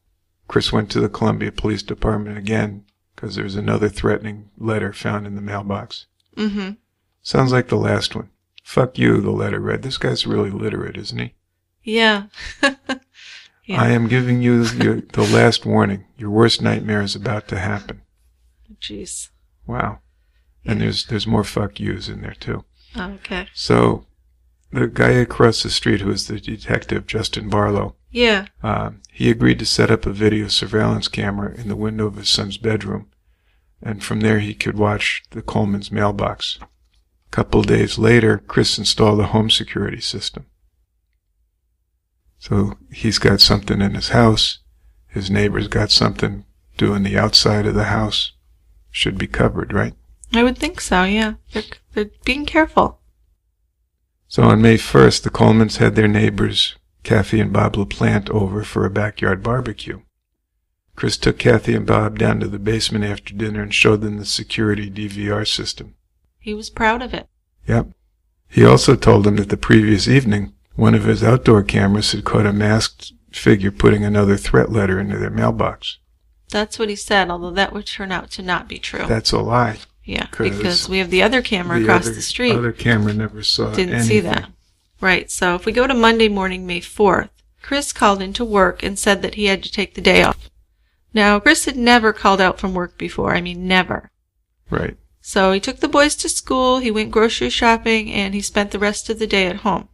Chris went to the Columbia Police Department again because there was another threatening letter found in the mailbox. Mm-hmm. Sounds like the last one. Fuck you, the letter read. This guy's really literate, isn't he? Yeah. Yeah. I am giving you your, the last warning. Your worst nightmare is about to happen. Jeez. Wow. And there's there's more fuck yous in there too. Okay. So the guy across the street who is the detective, Justin Barlow, Yeah. Um, he agreed to set up a video surveillance camera in the window of his son's bedroom, and from there he could watch the Coleman's mailbox. A couple days later, Chris installed a home security system. So he's got something in his house. His neighbor's got something doing the outside of the house. Should be covered, right? I would think so, yeah. They're, they're being careful. So on May 1st, the Colemans had their neighbors, Kathy and Bob LaPlante, over for a backyard barbecue. Chris took Kathy and Bob down to the basement after dinner and showed them the security DVR system. He was proud of it. Yep. He also told them that the previous evening, one of his outdoor cameras had caught a masked figure putting another threat letter into their mailbox. That's what he said, although that would turn out to not be true. That's a lie. Yeah, because we have the other camera The across other- the street. The other camera never saw Didn't see that. Right, so if we go to Monday morning, May 4th, Chris called into work and said that he had to take the day off. Now, Chris had never called out from work before. I mean, never. Right. So he took the boys to school, he went grocery shopping, and he spent the rest of the day at home.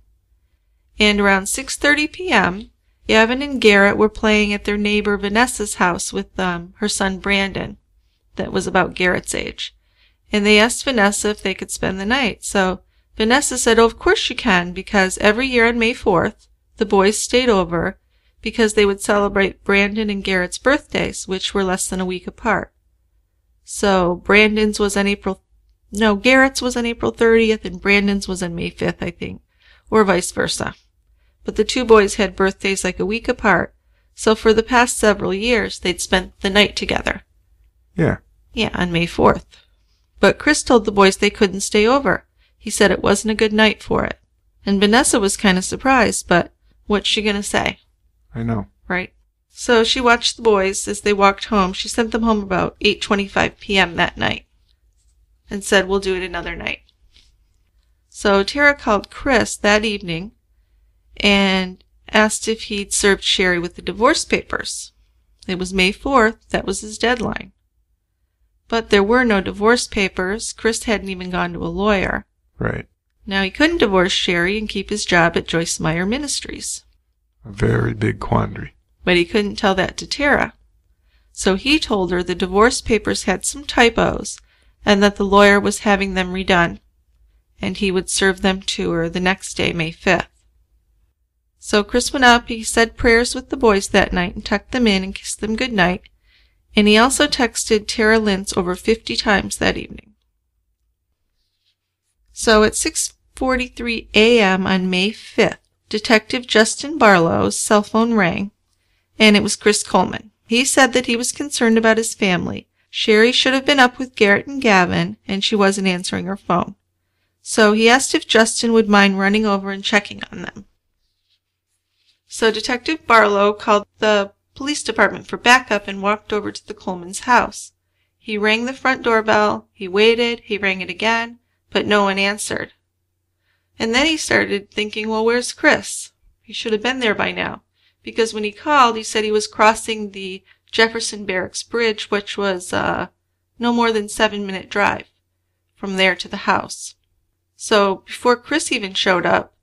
And around 6:30 p.m., Gavin and Garrett were playing at their neighbor Vanessa's house with um, her son Brandon, that was about Garrett's age. And they asked Vanessa if they could spend the night. So Vanessa said, "Oh, of course you can, because every year on May 4th, the boys stayed over because they would celebrate Brandon and Garrett's birthdays, which were less than a week apart. So Brandon's was on April, no, Garrett's was on April 30th and Brandon's was on May 5th, I think, or vice versa. But the two boys had birthdays like a week apart, so for the past several years they'd spent the night together. Yeah. Yeah, on May 4th. But Chris told the boys they couldn't stay over. He said it wasn't a good night for it. And Vanessa was kind of surprised, but what's she going to say? I know. right? So she watched the boys as they walked home. She sent them home about 8:25 p.m. that night and said, "We'll do it another night." So Tara called Chris that evening and asked if he'd served Sherry with the divorce papers. It was May 4th, that was his deadline. But there were no divorce papers. Chris hadn't even gone to a lawyer. Right. Now he couldn't divorce Sherry and keep his job at Joyce Meyer Ministries. A very big quandary. But he couldn't tell that to Tara. So he told her the divorce papers had some typos and that the lawyer was having them redone, and he would serve them to her the next day, May 5th. So Chris went up, he said prayers with the boys that night and tucked them in and kissed them good night, and he also texted Tara Lintz over 50 times that evening. So at 6:43 a.m. on May 5th, Detective Justin Barlow's cell phone rang and it was Chris Coleman. He said that he was concerned about his family. Sherry should have been up with Garrett and Gavin, and she wasn't answering her phone. So he asked if Justin would mind running over and checking on them. So Detective Barlow called the police department for backup and walked over to the Coleman's house. He rang the front doorbell, he waited, he rang it again, but no one answered. And then he started thinking, well, where's Chris? He should have been there by now because when he called, he said he was crossing the Jefferson Barracks Bridge, which was uh, no more than seven minute drive from there to the house. So before Chris even showed up,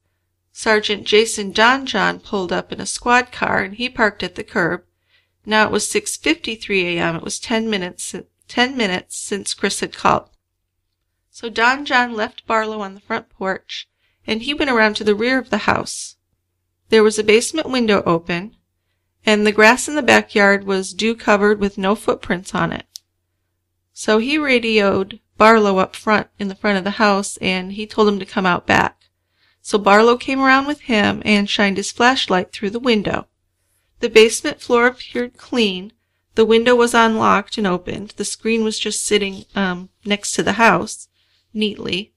Sergeant Jason Don John pulled up in a squad car and he parked at the curb. Now it was 6:53 a.m. It was 10 minutes 10 minutes since Chris had called. So Don John left Barlow on the front porch and he went around to the rear of the house. There was a basement window open, and the grass in the backyard was dew covered with no footprints on it. So he radioed Barlow up front in the front of the house and he told him to come out back. So Barlow came around with him and shined his flashlight through the window. The basement floor appeared clean. The window was unlocked and opened. The screen was just sitting um, next to the house, neatly.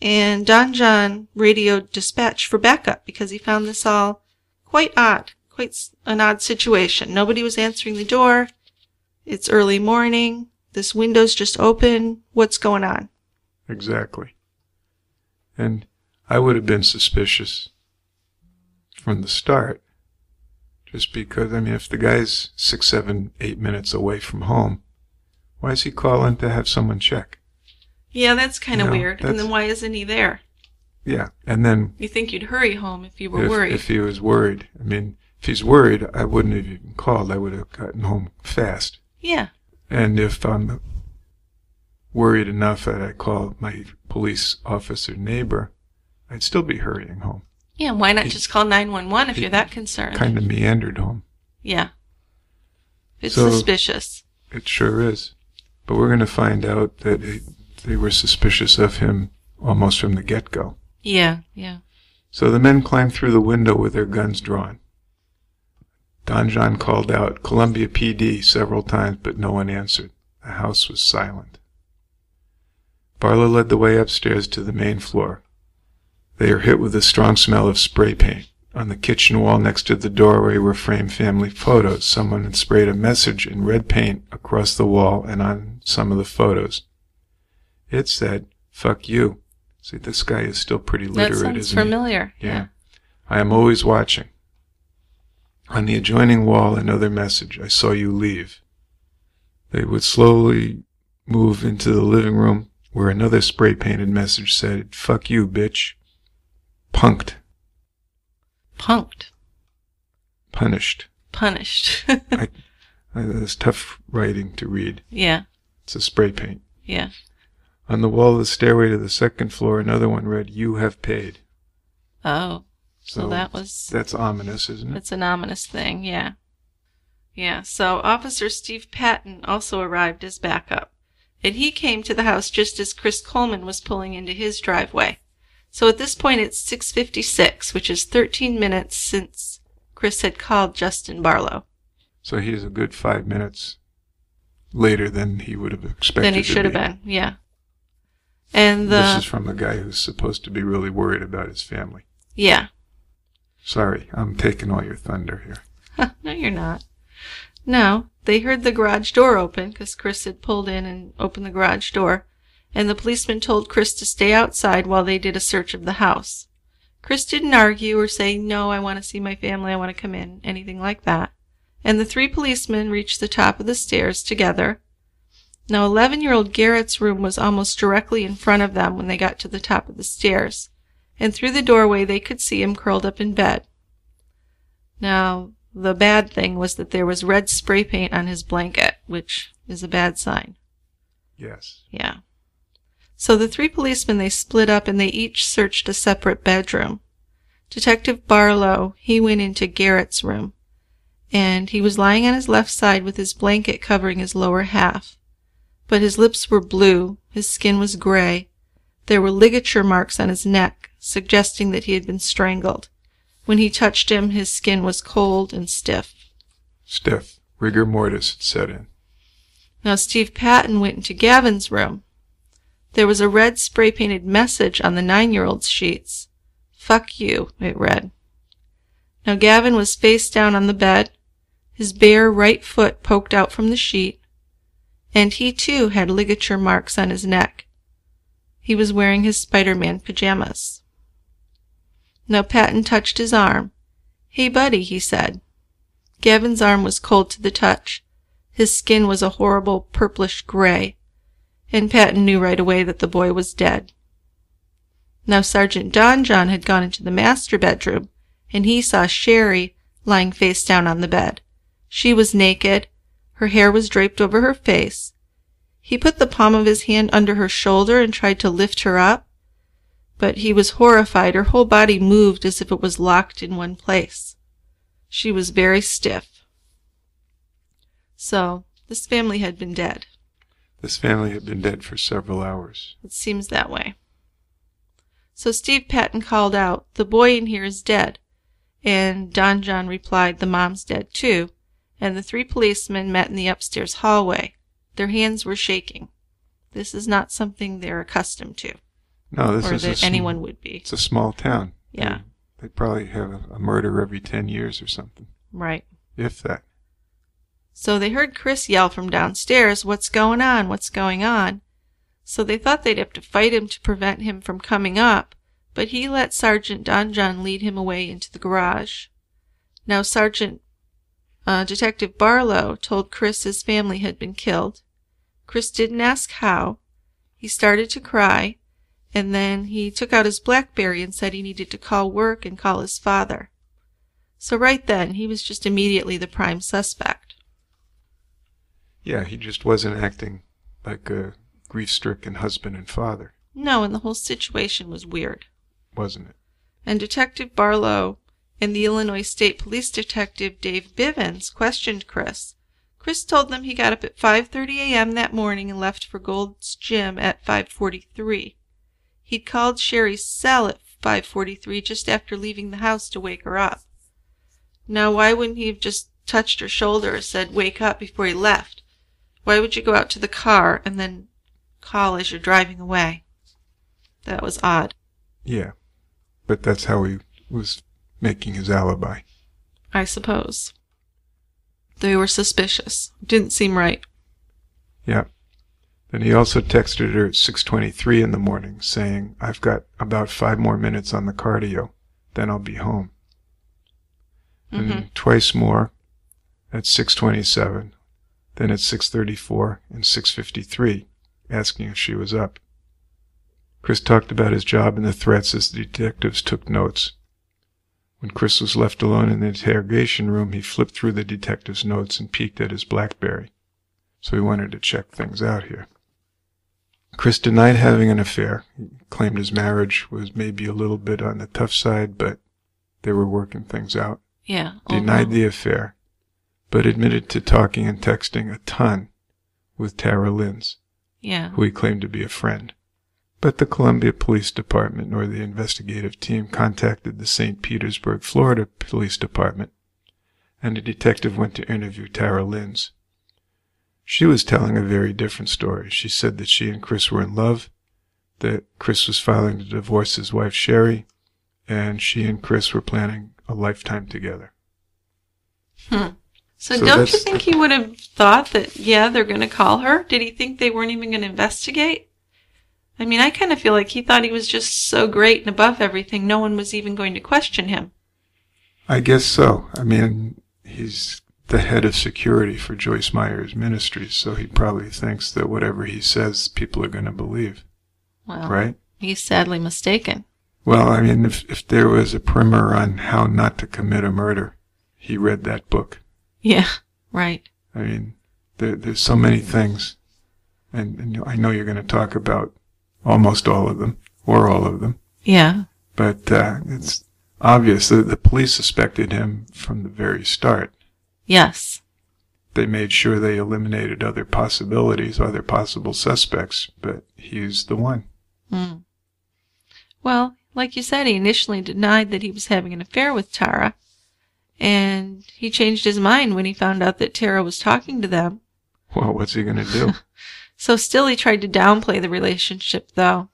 And Don John radioed dispatch for backup because he found this all quite odd, quite an odd situation. Nobody was answering the door. It's early morning. This window's just open. What's going on? Exactly. And I would have been suspicious from the start. Just because, I mean, if the guy's six, seven, eight minutes away from home, why is he calling to have someone check? Yeah, that's kind of No, weird. And then why isn't he there? Yeah. And then You think you'd hurry home if you were if, worried. if he was worried, I mean, if he's worried, I wouldn't have even called. I would have gotten home fast. yeah. And if I'm worried enough that I call my police officer neighbor, I'd still be hurrying home. Yeah, why not He- just call 911 if you're that concerned? Kind of meandered home. Yeah. It's So- suspicious. It sure is. But we're going to find out that it, they were suspicious of him almost from the get go. Yeah, yeah. So the men climbed through the window with their guns drawn. Don John called out Columbia PD several times, but no one answered. The house was silent. Barlow led the way upstairs to the main floor. They are hit with a strong smell of spray paint. On the kitchen wall next to the doorway were framed family photos. Someone had sprayed a message in red paint across the wall and on some of the photos. It said, fuck you. See, this guy is still pretty That literate, sounds isn't he? familiar. Yeah. I am always watching. On the adjoining wall, another message. I saw you leave. They would slowly move into the living room where another spray painted message said, Fuck you, bitch. Punked. Punked. Punished. Punished. Uh, That's tough writing to read. yeah, It's a spray paint. yeah. On the wall of the stairway to the second floor, another one read, You have paid. Oh, so, So that was That's ominous, isn't it? It's an ominous thing, yeah. Yeah, so Officer Steve Patton also arrived as backup. And he came to the house just as Chris Coleman was pulling into his driveway. So at this point it's 6:56, which is 13 minutes since Chris had called Justin Barlow. So he's a good five minutes later than he would have expected. Than he should have been, yeah. And This is from a guy who's supposed to be really worried about his family. yeah. Sorry, I'm taking all your thunder here. no, you're not. No, they heard the garage door open because Chris had pulled in and opened the garage door, and the policeman told Chris to stay outside while they did a search of the house. Chris didn't argue or say, No, I want to see my family, I want to come in, anything like that. And the three policemen reached the top of the stairs together. Now, 11 year old Garrett's room was almost directly in front of them when they got to the top of the stairs, and through the doorway they could see him curled up in bed. Now, the bad thing was that there was red spray paint on his blanket, which is a bad sign. Yes. Yeah. So the three policemen they split up and they each searched a separate bedroom. Detective Barlow, he went into Garrett's room, and he was lying on his left side with his blanket covering his lower half. But his lips were blue, his skin was gray. There were ligature marks on his neck, suggesting that he had been strangled. When he touched him, his skin was cold and stiff. Stiff. Rigor mortis had set in. Now Steve Patton went into Gavin's room. There was a red spray painted message on the nine year old's sheets. Fuck you, it read. Now Gavin was face down on the bed, his bare right foot poked out from the sheet, and he too had ligature marks on his neck. He was wearing his Spider Man pajamas. Now Patton touched his arm. Hey, buddy, he said. Gavin's arm was cold to the touch. His skin was a horrible purplish gray, and Patton knew right away that the boy was dead. Now Sergeant Don John had gone into the master bedroom, and he saw Sherry lying face down on the bed. She was naked. Her hair was draped over her face. He put the palm of his hand under her shoulder and tried to lift her up, but he was horrified. Her whole body moved as if it was locked in one place. She was very stiff. So, this family had been dead. This family had been dead for several hours. It seems that way. So Steve Patton called out, The boy in here is dead. And Don John replied, The mom's dead too. And the three policemen met in the upstairs hallway. Their hands were shaking. This is not something they're accustomed to, No, this or is a that sm- anyone would be. It's a small town. Yeah. They, they probably have a, a murder every ten years or something, Right. if that. So they heard Chris yell from downstairs, What's going on? What's going on? So they thought they'd have to fight him to prevent him from coming up, but he let Sergeant Don John lead him away into the garage. Now, Sergeant uh, Detective Barlow told Chris his family had been killed. Chris didn't ask how. He started to cry, and then he took out his Blackberry and said he needed to call work and call his father. So right then, he was just immediately the prime suspect. Yeah, he just wasn't acting like a grief-stricken husband and father, No, and the whole situation was weird. wasn't it? And Detective Barlow and the Illinois State Police Detective Dave Bivens questioned Chris. Chris told them he got up at 5:30 a.m. that morning and left for Gold's Gym at 5:43. He'd called Sherry's cell at 5:43 just after leaving the house to wake her up. Now, why wouldn't he have just touched her shoulder or said "wake up" before he left? Why would you go out to the car and then call as you're driving away? That was odd. Yeah, but that's how he was making his alibi. I suppose. They were suspicious. Didn't seem right. Yeah. Then he also texted her at 6:23 in the morning saying, "I've got about 5 more minutes on the cardio, then I'll be home." hmm And twice more at 6:27, then at 6:34 and 6:53 asking if she was up. Chris talked about his job and the threats as the detectives took notes. When Chris was left alone in the interrogation room, he flipped through the detective's notes and peeked at his Blackberry. So he wanted to check things out here. Chris denied having an affair. He claimed his marriage was maybe a little bit on the tough side, but they were working things out. Yeah. Oh, denied the affair, but admitted to talking and texting a ton with Tara Lintz, Yeah. who he claimed to be a friend. But the Columbia Police Department or the investigative team contacted the St. Petersburg, Florida Police Department, and a detective went to interview Tara Lintz. She was telling a very different story. She said that she and Chris were in love, that Chris was filing to divorce his wife Sherry, and she and Chris were planning a lifetime together. Hmm. So, So don't you think he would have thought that, yeah, they're going to call her? Did he think they weren't even going to investigate? I mean, I kind of feel like he thought he was just so great and above everything, no one was even going to question him. I guess so. I mean, he's the head of security for Joyce Meyer's ministries, so he probably thinks that whatever he says, people are going to believe, Well, right? he's sadly mistaken. Well, I mean, if, if there was a primer on how not to commit a murder, he read that book. Yeah, right. I mean, there, there's so many things, and, and I know you're going to talk about almost all of them, or all of them, Yeah. but uh, it's obvious that the police suspected him from the very start. Yes. they made sure they eliminated other possibilities, other possible suspects, but he's the one. Hmm. Well, like you said, he initially denied that he was having an affair with Tara, and he changed his mind when he found out that Tara was talking to them. Well, what's he going to do? So still he tried to downplay the relationship, though.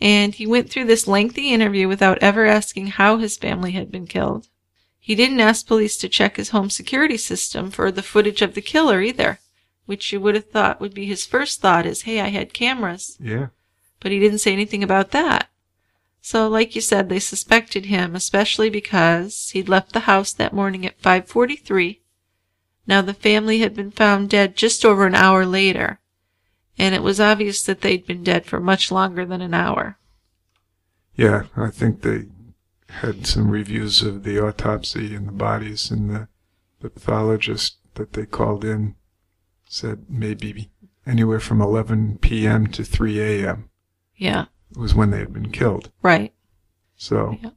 And he went through this lengthy interview without ever asking how his family had been killed. He didn't ask police to check his home security system for the footage of the killer either, which you would have thought would be his first thought is, hey, I had cameras. yeah. But he didn't say anything about that. So, like you said, they suspected him, especially because he'd left the house that morning at 543. Now the family had been found dead just over an hour later, and it was obvious that they'd been dead for much longer than an hour. Yeah, I think they had some reviews of the autopsy and the bodies, and the, the pathologist that they called in said maybe anywhere from 11 p.m. to 3 a.m. Yeah. was when they had been killed. Right. So Yeah.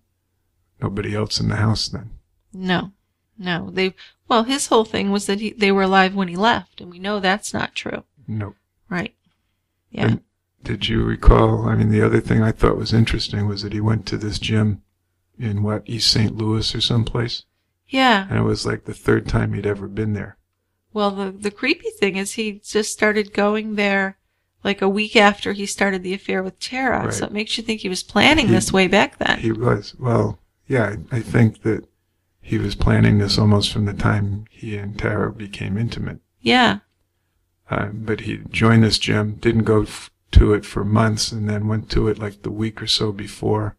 nobody else in the house then. No. No. They well, his whole thing was that he they were alive when he left, and we know that's not true. No. Right. Yeah. And did you recall? I mean, the other thing I thought was interesting was that he went to this gym in what East St. Louis or someplace, yeah. and it was like the third time he'd ever been there. Well, the the creepy thing is he just started going there like a week after he started the affair with Tara. Right. So it makes you think he was planning He- this way back then. He was well, yeah. I I think that he was planning this almost from the time he and Tara became intimate. yeah. Uh, but he joined this gym, didn't go f- to it for months, and then went to it like the week or so before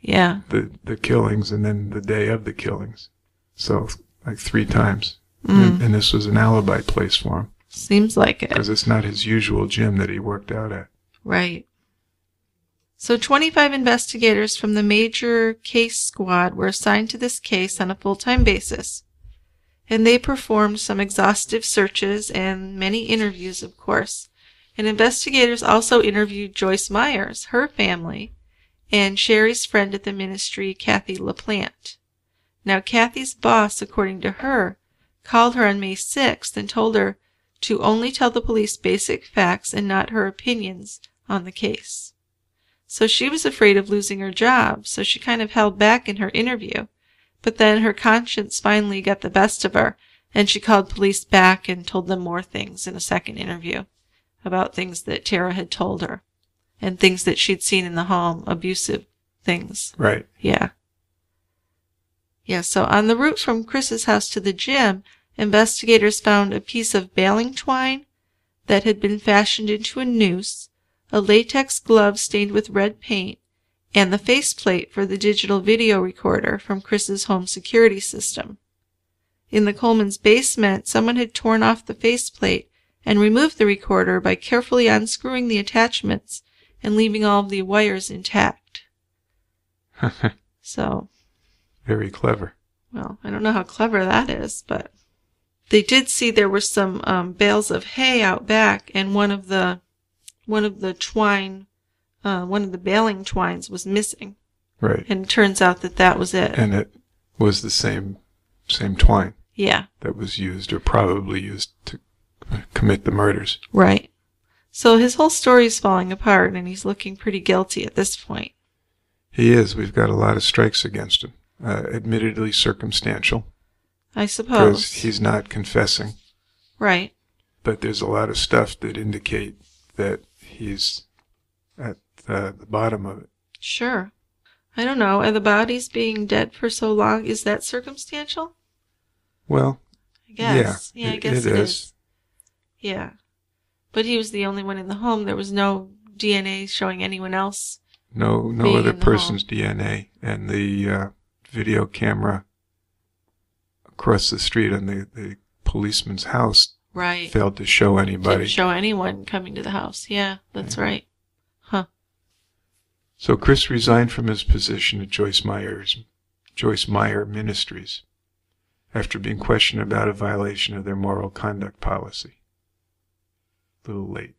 Yeah. the the killings, and then the day of the killings. So like three times, Mm. and, and this was an alibi place for him Seems like it. because it's not his usual gym that he worked out at. Right. So 25 investigators from the major case squad were assigned to this case on a full-time basis. And they performed some exhaustive searches and many interviews, of course. And investigators also interviewed Joyce Meyers, her family, and Sherry's friend at the ministry, Kathy LaPlante. Now, Kathy's boss, according to her, called her on May 6th and told her to only tell the police basic facts and not her opinions on the case. So she was afraid of losing her job, so she kind of held back in her interview. But then her conscience finally got the best of her, and she called police back and told them more things in a second interview about things that Tara had told her and things that she'd seen in the home, abusive things. Right. Yeah. Yeah, so on the route from Chris's house to the gym, investigators found a piece of baling twine that had been fashioned into a noose, a latex glove stained with red paint, and the faceplate for the digital video recorder from Chris's home security system. In the Coleman's basement, someone had torn off the faceplate and removed the recorder by carefully unscrewing the attachments and leaving all of the wires intact. So, Very clever. well, I don't know how clever that is, but they did see there were some um, bales of hay out back, and one of the one of the twine, uh, one of the baling twines was missing, Right. and it turns out that that was it. And it was the same same twine yeah, that was used or probably used to commit the murders. right. So his whole story is falling apart, and he's looking pretty guilty at this point. He is. We've got a lot of strikes against him. Uh, admittedly circumstantial I suppose. because he's not confessing, right. but there's a lot of stuff that indicate that he's at uh, the bottom of it. Sure. I don't know. Are the bodies being dead for so long? Is that circumstantial? Well, I guess. Yeah, I it- guess it it is. is. Yeah. But he was the only one in the home. There was no DNA showing anyone else. no no other the person's DNA, and the uh, video camera across the street on the, the policeman's house Right. failed to show anybody. Didn't show anyone coming to the house. Yeah, that's right. So Chris resigned from his position at Joyce Meyer's Joyce Meyer Ministries after being questioned about a violation of their moral conduct policy. A little late.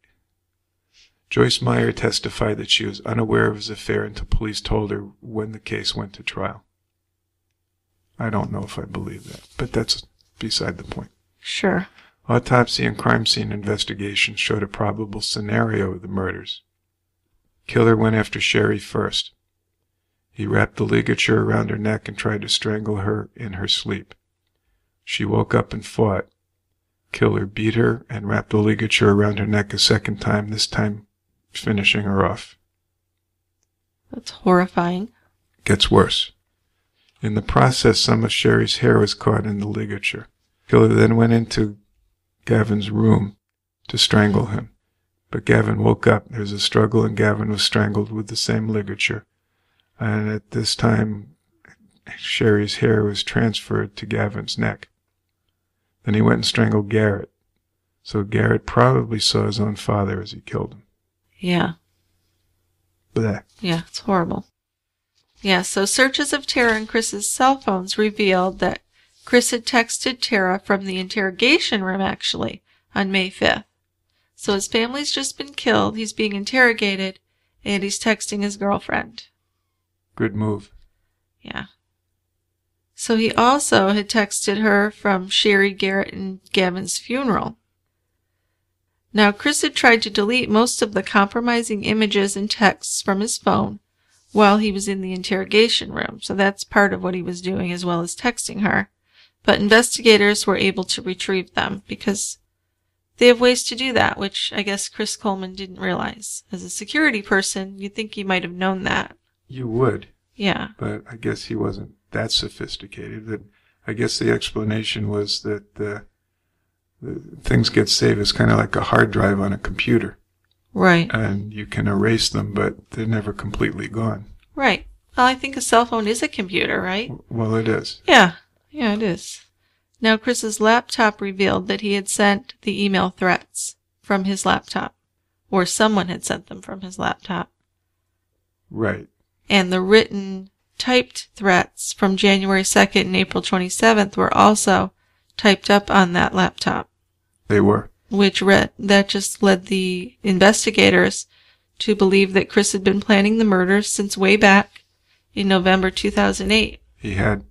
Joyce Meyer testified that she was unaware of his affair until police told her when the case went to trial. I don't know if I believe that, but that's beside the point. Sure. Autopsy and crime scene investigation showed a probable scenario of the murders. Killer went after Sherry first. He wrapped the ligature around her neck and tried to strangle her in her sleep. She woke up and fought. Killer beat her and wrapped the ligature around her neck a second time, this time finishing her off. That's horrifying. Gets worse. In the process, some of Sherry's hair was caught in the ligature. Killer then went into Gavin's room to strangle him. But Gavin woke up. There was a struggle, and Gavin was strangled with the same ligature. And at this time, Sherry's hair was transferred to Gavin's neck. Then he went and strangled Garrett. So Garrett probably saw his own father as he killed him. Yeah. Blech. Yeah, it's horrible. Yeah, so searches of Tara and Chris's cell phones revealed that Chris had texted Tara from the interrogation room actually on May 5th. So his family's just been killed, he's being interrogated, and he's texting his girlfriend. Good move. Yeah. So he also had texted her from Sherry Garrett and Gavin's funeral. Now, Chris had tried to delete most of the compromising images and texts from his phone while he was in the interrogation room, so that's part of what he was doing as well as texting her. But investigators were able to retrieve them because they have ways to do that, which I guess Chris Coleman didn't realize. As a security person, you'd think he might have known that. You would, Yeah. but I guess he wasn't that sophisticated. That I guess the explanation was that the, the things get saved. It's kind of like a hard drive on a computer, Right. and you can erase them, but they're never completely gone. Right. Well, I think a cell phone is a computer, right? Well, it is. Yeah. Yeah, it is. Now, Chris's laptop revealed that he had sent the email threats from his laptop, or someone had sent them from his laptop. Right. And the written typed threats from January 2nd and April 27th were also typed up on that laptop, They were. which read, that just led the investigators to believe that Chris had been planning the murders since way back in November 2008. He had,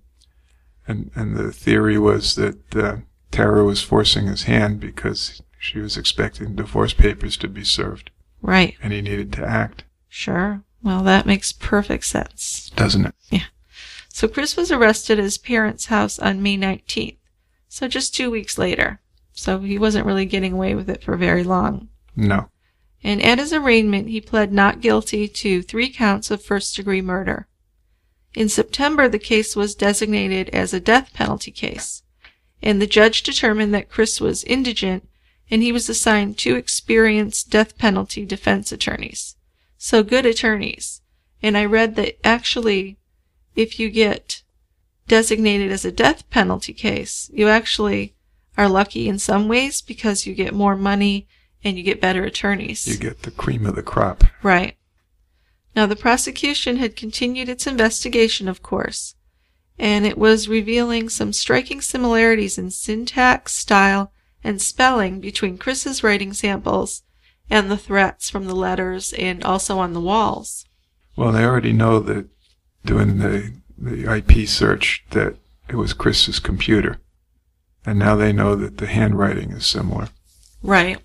and and the theory was that uh, Tara was forcing his hand because she was expecting divorce papers to be served, Right. and he needed to act, Sure. Well, that makes perfect sense. doesn't it? Yeah. So Chris was arrested at his parents' house on May 19th. So just two weeks later. So he wasn't really getting away with it for very long. No. And at his arraignment, he pled not guilty to three counts of first degree murder. In September, the case was designated as a death penalty case, and the judge determined that Chris was indigent and he was assigned two experienced death penalty defense attorneys. So good attorneys. And I read that actually, if you get designated as a death penalty case, you actually are lucky in some ways because you get more money and you get better attorneys. You get the cream of the crop. Right. Now, the prosecution had continued its investigation, of course, and it was revealing some striking similarities in syntax, style, and spelling between Chris's writing samples and the threats from the letters and also on the walls. Well, they already know that doing the the IP search that it was Chris's computer, and now they know that the handwriting is similar. Right.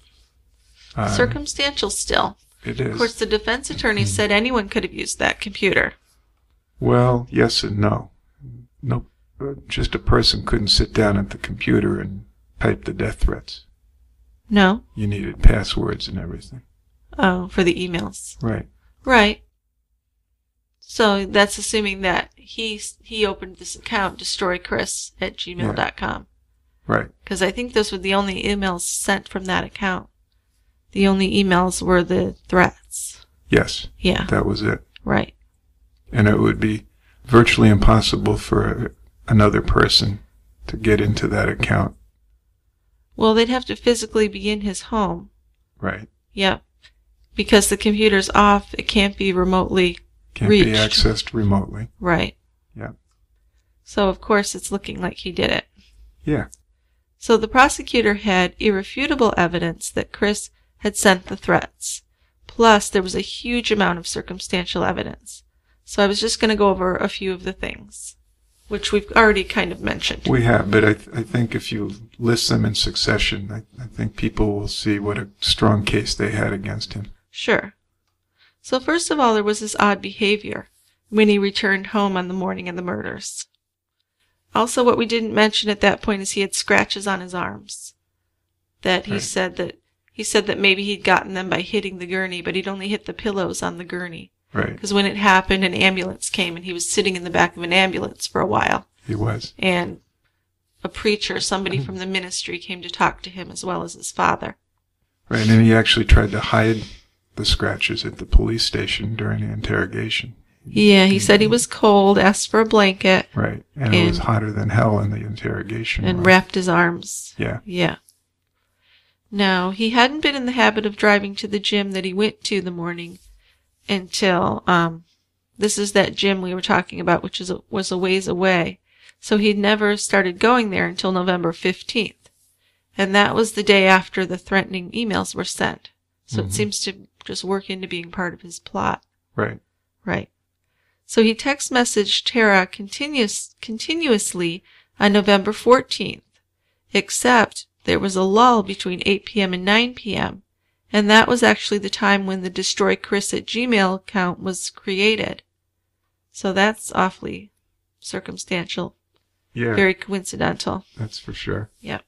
Uh, Circumstantial still. It Of course, the defense attorney said anyone could have used that computer. Well, yes and no. No, uh, just a person couldn't sit down at the computer and type the death threats. No? You needed passwords and everything. Oh, for the emails. Right. Right. So that's assuming that he he opened this account, destroychris at gmail.com. Right. Because I think those were the only emails sent from that account. The only emails were the threats. Yes, Yeah, that was it. right. And it would be virtually impossible for another person to get into that account. Well, they'd have to physically be in his home. Right. Yep. Because the computer's off, it can't be remotely Can't be accessed remotely. right. Yeah. So, of course, it's looking like he did it. Yeah. So the prosecutor had irrefutable evidence that Chris had sent the threats. Plus, there was a huge amount of circumstantial evidence. So I was just going to go over a few of the things, which we've already kind of mentioned. We have, but I, th- I think if you list them in succession, I, I think people will see what a strong case they had against him. Sure. So first of all, there was his odd behavior when he returned home on the morning of the murders. Also, what we didn't mention at that point is he had scratches on his arms. That he Right. said that he said that maybe he'd gotten them by hitting the gurney, but he'd only hit the pillows on the gurney. Right. Because when it happened, an ambulance came and he was sitting in the back of an ambulance for a while. He was. And a preacher, somebody mm-hmm. from the ministry, came to talk to him as well as his father. Right. And he actually tried to hide the scratches at the police station during the interrogation. Yeah, he said he mm-hmm. was cold, asked for a blanket, Right. And, it was hotter than hell in the interrogation. and room. wrapped his arms. Yeah. Yeah. Now, he hadn't been in the habit of driving to the gym that he went to the morning until, um, this is that gym we were talking about, which is a, was a ways away. So he'd never started going there until November 15th. And that was the day after the threatening emails were sent. So it seems to just work into being part of his plot. Right. Right. So he text messaged Tara continuous, continuously on November 14th, except there was a lull between 8 p.m. and 9 p.m., and that was actually the time when the Destroy Chris at Gmail account was created. So that's awfully circumstantial, Yeah. very coincidental. that's for sure. Yep.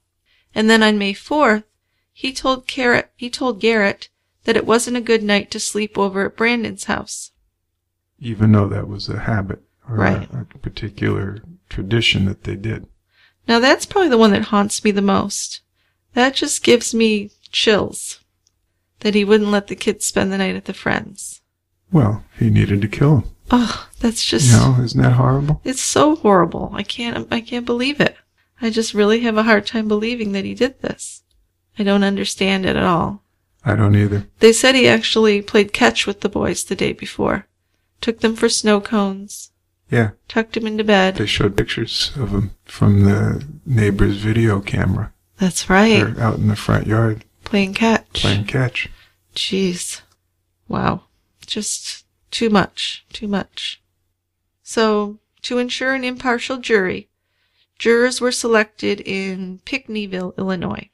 And then on May 4th, he told Garrett, he told Garrett that it wasn't a good night to sleep over at Brandon's house. Even though that was a habit or Right. a, a particular tradition that they did. Now that's probably the one that haunts me the most. That just gives me chills. That he wouldn't let the kids spend the night at the friends. Well, he needed to kill him. Oh, that's just You know, isn't that horrible? it's so horrible. I can't I can't believe it. I just really have a hard time believing that he did this. I don't understand it at all. I don't either. They said he actually played catch with the boys the day before. Took them for snow cones, Yeah. tucked him into bed. They showed pictures of him from the neighbor's video camera. That's right. They're out in the front yard Playing catch. playing catch. Jeez. Wow. Just too much. Too much. So, to ensure an impartial jury, jurors were selected in Pinckneyville, Illinois.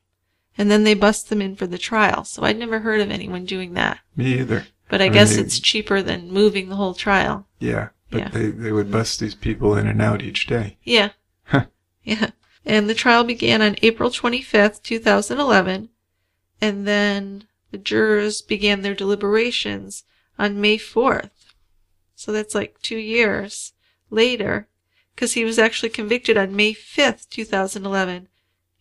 And then they bust them in for the trial. So I'd never heard of anyone doing that. Me either. But I, I mean, guess they- it's cheaper than moving the whole trial. Yeah. But Yeah. they, they would bust these people in and out each day. Yeah. Huh. Yeah. And the trial began on April 25th, 2011. And then the jurors began their deliberations on May 4th. So that's like two years later, because he was actually convicted on May 5th, 2011.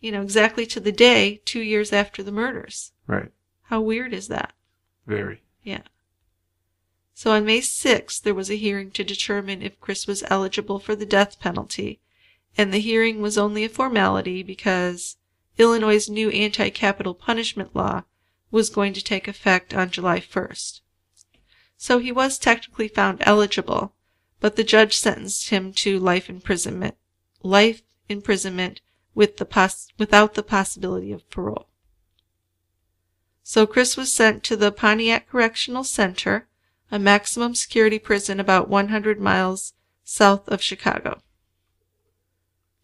You know, exactly to the day, two years after the murders. Right. How weird is that? Very. Yeah. So on May 6th, there was a hearing to determine if Chris was eligible for the death penalty, and the hearing was only a formality because Illinois' new anti capital punishment law was going to take effect on July 1st. So he was technically found eligible, but the judge sentenced him to life imprisonment, life imprisonment with the poss- without the possibility of parole. So Chris was sent to the Pontiac Correctional Center, a maximum security prison about 100 miles south of Chicago.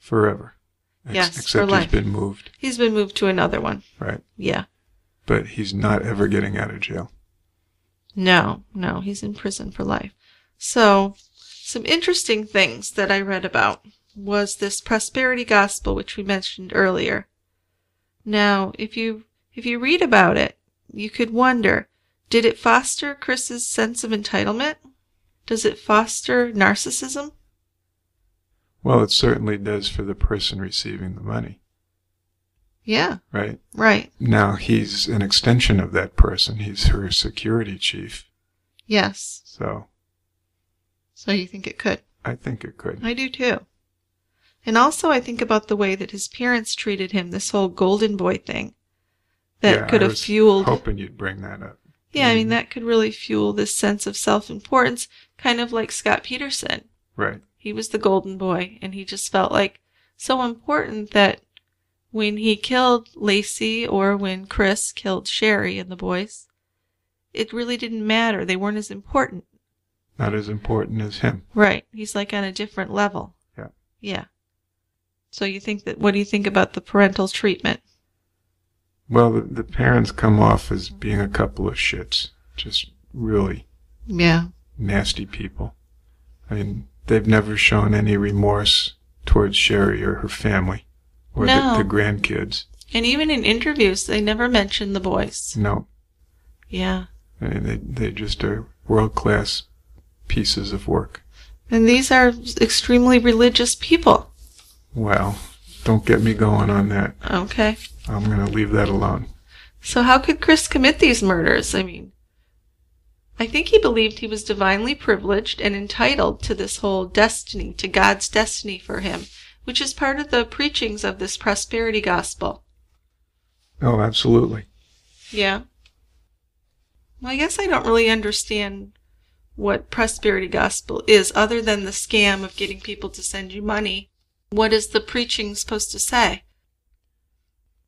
Forever. Ex- Yes, for Except life. he's been moved. He's been moved to another one. Right. Yeah. But he's not ever getting out of jail. No, no, he's in prison for life. So, some interesting things that I read about was this prosperity gospel which we mentioned earlier. Now, if you if you read about it, you could wonder, did it foster Chris's sense of entitlement? Does it foster narcissism? Well, it certainly does for the person receiving the money, Yeah, right? right. Now he's an extension of that person. He's her security chief. Yes. So So you think it could? I think it could. I do too. And also, I think about the way that his parents treated him, this whole golden boy thing. That Yeah, could I have was fueled. Hoping you'd bring that up. Yeah, I mean, Mhm. that could really fuel this sense of self importance, kind of like Scott Peterson. Right. He was the golden boy, and he just felt like so important that when he killed Laci or when Chris killed Sheri and the boys, it really didn't matter. They weren't as important. Not as important as him. Right. He's like on a different level. Yeah. Yeah. So you think that, what do you think about the parental treatment? Well, the, the parents come off as being a couple of shits. Just really Yeah. nasty people. I mean, they've never shown any remorse towards Sheri or her family or No. the, the grandkids. And even in interviews, they never mention the boys. No. Yeah. I mean, they, they just are world class pieces of work. And these are extremely religious people. Well, don't get me going on that. Okay. I'm going to leave that alone. So how could Chris commit these murders? I mean, I think he believed he was divinely privileged and entitled to this whole destiny, to God's destiny for him, which is part of the preachings of this prosperity gospel. Oh, absolutely. Yeah. Well, I guess I don't really understand what prosperity gospel is other than the scam of getting people to send you money. What is the preaching supposed to say?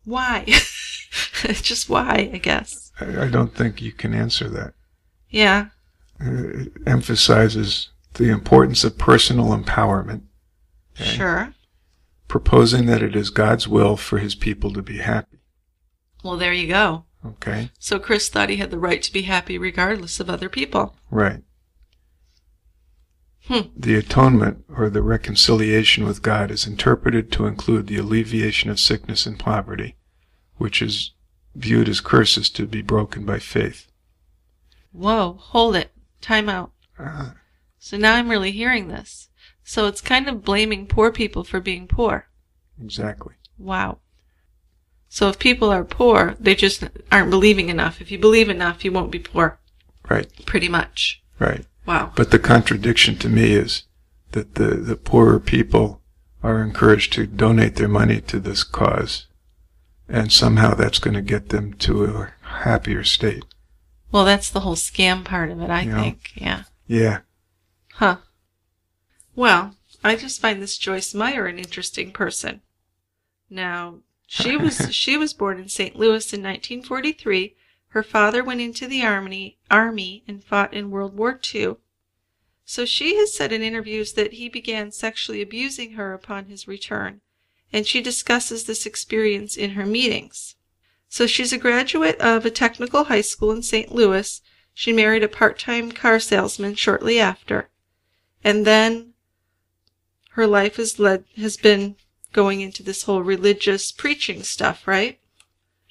Why? Just why, I guess. I, I don't think you can answer that. Yeah. Uh, it emphasizes the importance of personal empowerment, Okay. Sure. proposing that it is God's will for his people to be happy. Well, there you go. Okay? So Chris thought he had the right to be happy regardless of other people. Right. Hmm. The atonement or the reconciliation with God is interpreted to include the alleviation of sickness and poverty, which is viewed as curses to be broken by faith. Whoa, hold it. Time out. Uh, So now I'm really hearing this. So it's kind of blaming poor people for being poor. exactly. Wow. So if people are poor, they just aren't believing enough. If you believe enough, you won't be poor. Right. Pretty much. Right. Wow. But the contradiction to me is that the, the poorer people are encouraged to donate their money to this cause, and somehow that's going to get them to a happier state. Well, that's the whole scam part of it, I Yeah. think. Yeah. Yeah. Huh. Well, I just find this Joyce Meyer an interesting person. Now, she was she was born in St. Louis in 1943. Her father went into the army army and fought in World War II. So she has said in interviews that he began sexually abusing her upon his return, and she discusses this experience in her meetings. So she's a graduate of a technical high school in St. Louis. She married a part-time car salesman shortly after. And then her life has led has been going into this whole religious preaching stuff, right?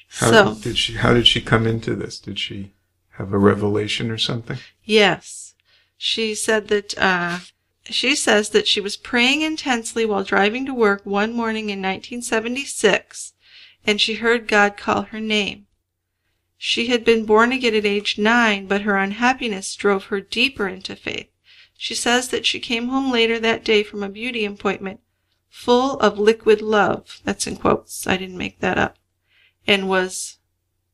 How so did she? How did she come into this? Did she have a revelation or something? yes, she said that uh, she says that she was praying intensely while driving to work one morning in 1976, and she heard God call her name. She had been born again at age nine, but her unhappiness drove her deeper into faith. She says that she came home later that day from a beauty appointment full of liquid love. That's in quotes. I didn't make that up. And was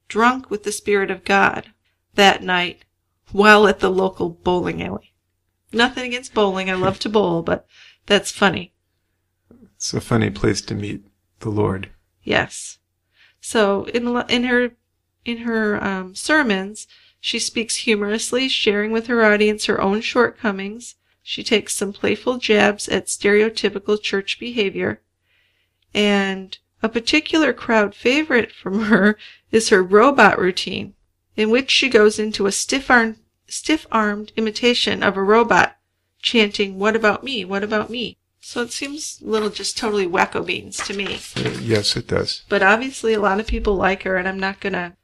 drunk with the Spirit of God that night while at the local bowling alley. Nothing against bowling. I love to bowl, but that's funny. It's a funny place to meet the Lord. Yes. So in in her in her um, sermons, she speaks humorously, sharing with her audience her own shortcomings. She takes some playful jabs at stereotypical church behavior, and a particular crowd favorite from her is her robot routine, in which she goes into a stiff-armed stiff-armed imitation of a robot, chanting "What about me? What about me?" So it seems a little just totally wacko beans to me. Yes, it does. But obviously, a lot of people like her, and I'm not gonna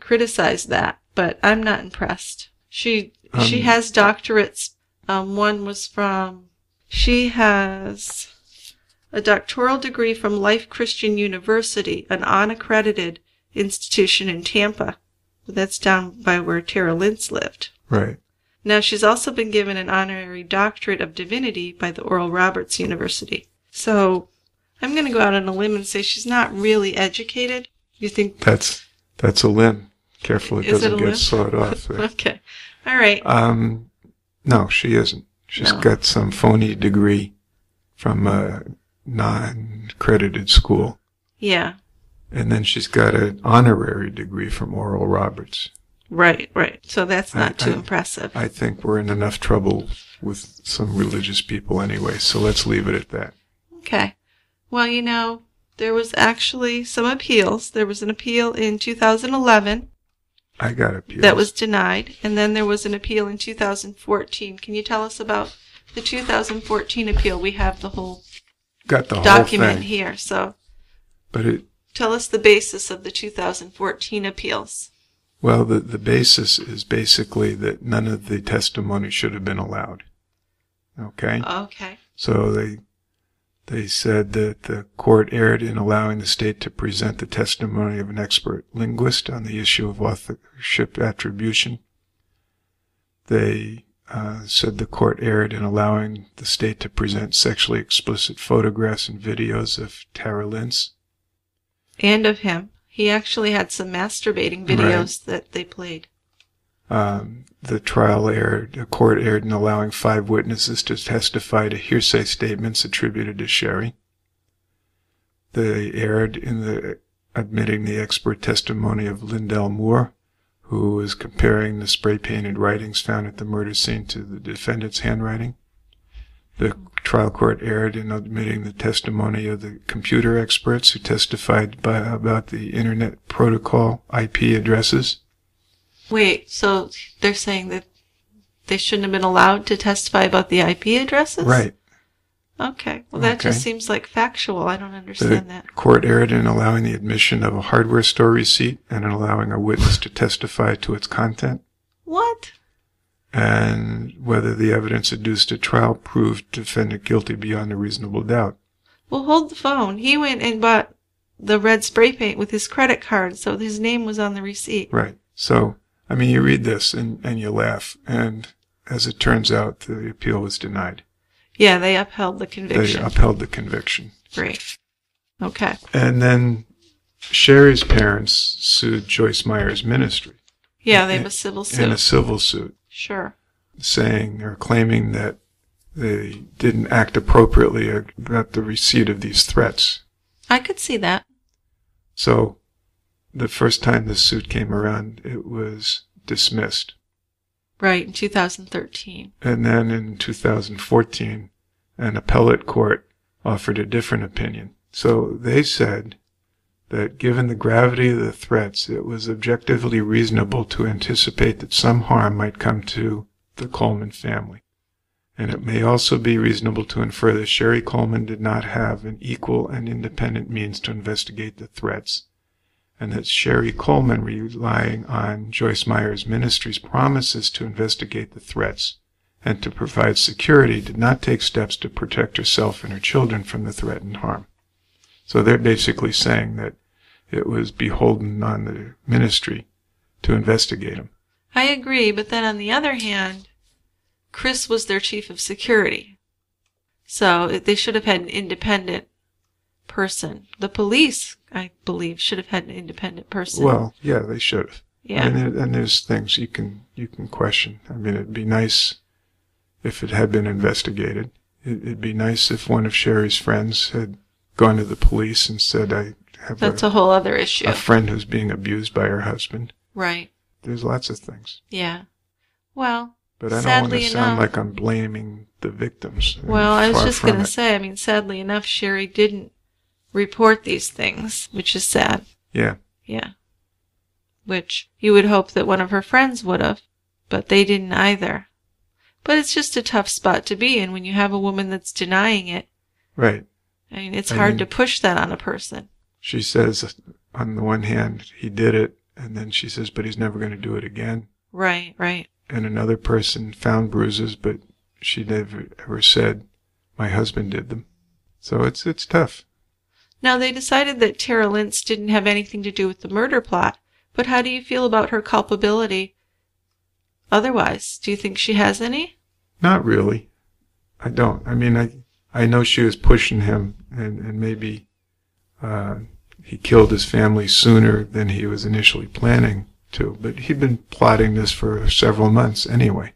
criticize that. But I'm not impressed. She she Um, has doctorates. Um, one was from. She has a doctoral degree from Life Christian University, an unaccredited institution in Tampa. That's down by where Tara Lintz lived. Right. Now, she's also been given an honorary doctorate of divinity by the Oral Roberts University. So, I'm going to go out on a limb and say she's not really educated. You think? That's that's a limb. Careful it Is doesn't a get limb? sawed off. there. Okay. All right. Um, no, she isn't. She's No. got some phony degree from a non-credited school, Yeah. and then she's got an honorary degree from Oral Roberts. Right, right. So that's not I- too I- impressive. I think we're in enough trouble with some religious people anyway, so let's leave it at that. Okay. Well, you know, there was actually some appeals. There was an appeal in 2011 I got appeals. that was denied, and then there was an appeal in 2014. Can you tell us about the 2014 appeal? We have the whole got the whole document thing, here. So but it tell us the basis of the 2014 appeals. Well, the the basis is basically that none of the testimony should have been allowed. Okay. Okay. So they they said that the court erred in allowing the state to present the testimony of an expert linguist on the issue of authorship attribution. They uh, said the court erred in allowing the state to present sexually explicit photographs and videos of Tara Lintz. And of him. He actually had some masturbating videos that they played. Um, the trial erred, the court erred in allowing five witnesses to testify to hearsay statements attributed to Sheri. They erred in the admitting the expert testimony of Lindell Moore who was comparing the spray painted writings found at the murder scene to the defendant's handwriting. The trial court erred in admitting the testimony of the computer experts who testified by, about the Internet Protocol IP addresses. Wait, so they're saying that they shouldn't have been allowed to testify about the IP addresses? Right. Okay. Well, that just seems like factual. I don't The understand that. court erred in allowing the admission of a hardware store receipt and in allowing a witness to testify to its content. What? And whether the evidence adduced at trial proved defendant guilty beyond a reasonable doubt. Well, hold the phone. He went and bought the red spray paint with his credit card, so his name was on the receipt. Right. So, I mean, you read this and, and you laugh, and as it turns out, the appeal was denied. Yeah, they upheld the conviction. They upheld the conviction. Great. Okay. And then Sheri's parents sued Joyce Meyer's ministry Yeah, they have a civil suit. in a civil suit, Sure. saying or claiming that they didn't act appropriately about the receipt of these threats. I could see that. So the first time this suit came around, it was dismissed. Right, in 2013. And then in 2014, an appellate court offered a different opinion. So they said that given the gravity of the threats, it was objectively reasonable to anticipate that some harm might come to the Coleman family. And it may also be reasonable to infer that Sheri Coleman did not have an equal and independent means to investigate the threats, and that Sheri Coleman, relying on Joyce Meyer's ministry's promises to investigate the threats and to provide security, did not take steps to protect herself and her children from the threatened harm. So they're basically saying that it was beholden on the ministry to investigate them. I agree, but then on the other hand, Chris was their chief of security. So they should have had an independent person. The police, I believe, should have had an independent person. Well, yeah, they should have. yeah. And, there, and there's things you can you can question. I mean, it'd be nice if it had been investigated. It'd be nice if one of Sheri's friends had gone to the police and said, "I have That's a, a whole other issue. a friend who's being abused by her husband." right. There's lots of things, Yeah. Well, but I don't want Sadly to sound enough- like I'm blaming the victims. well, I was Far just from going to it. say, I mean, sadly enough, Sheri didn't report these things, which is sad. Yeah, Yeah. Which you would hope that one of her friends would have, but they didn't either. But it's just a tough spot to be in when you have a woman that's denying it. right. I mean, it's I hard mean- to push that on a person. She says, on the one hand, he did it, and then she says, but he's never going to do it again. Right, right. and another person found bruises, but she never ever said, "My husband did them." So it's it's tough. Now, they decided that Tara Lintz didn't have anything to do with the murder plot, but how do you feel about her culpability otherwise? Do you think she has any? Not really. I don't. I mean, I I know she was pushing him, and and maybe uh, he killed his family sooner than he was initially planning to. But he'd been plotting this for several months anyway.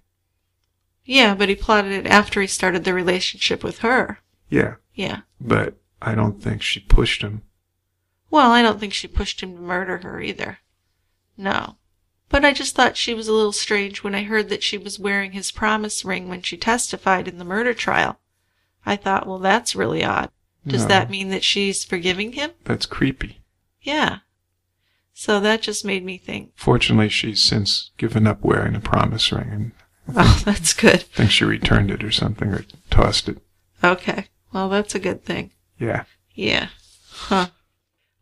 Yeah, but he plotted it after he started the relationship with her. Yeah, Yeah. but I don't think she pushed him. Well, I don't think she pushed him to murder her either. No. But I just thought she was a little strange when I heard that she was wearing his promise ring when she testified in the murder trial. I thought, well, that's really odd. Does No. that mean that she's forgiving him? That's creepy. Yeah. So that just made me think, Fortunately, she's since given up wearing a promise ring and oh, that's good. I think she returned it or something or tossed it. Okay. Well, that's a good thing. Yeah. Yeah. Huh.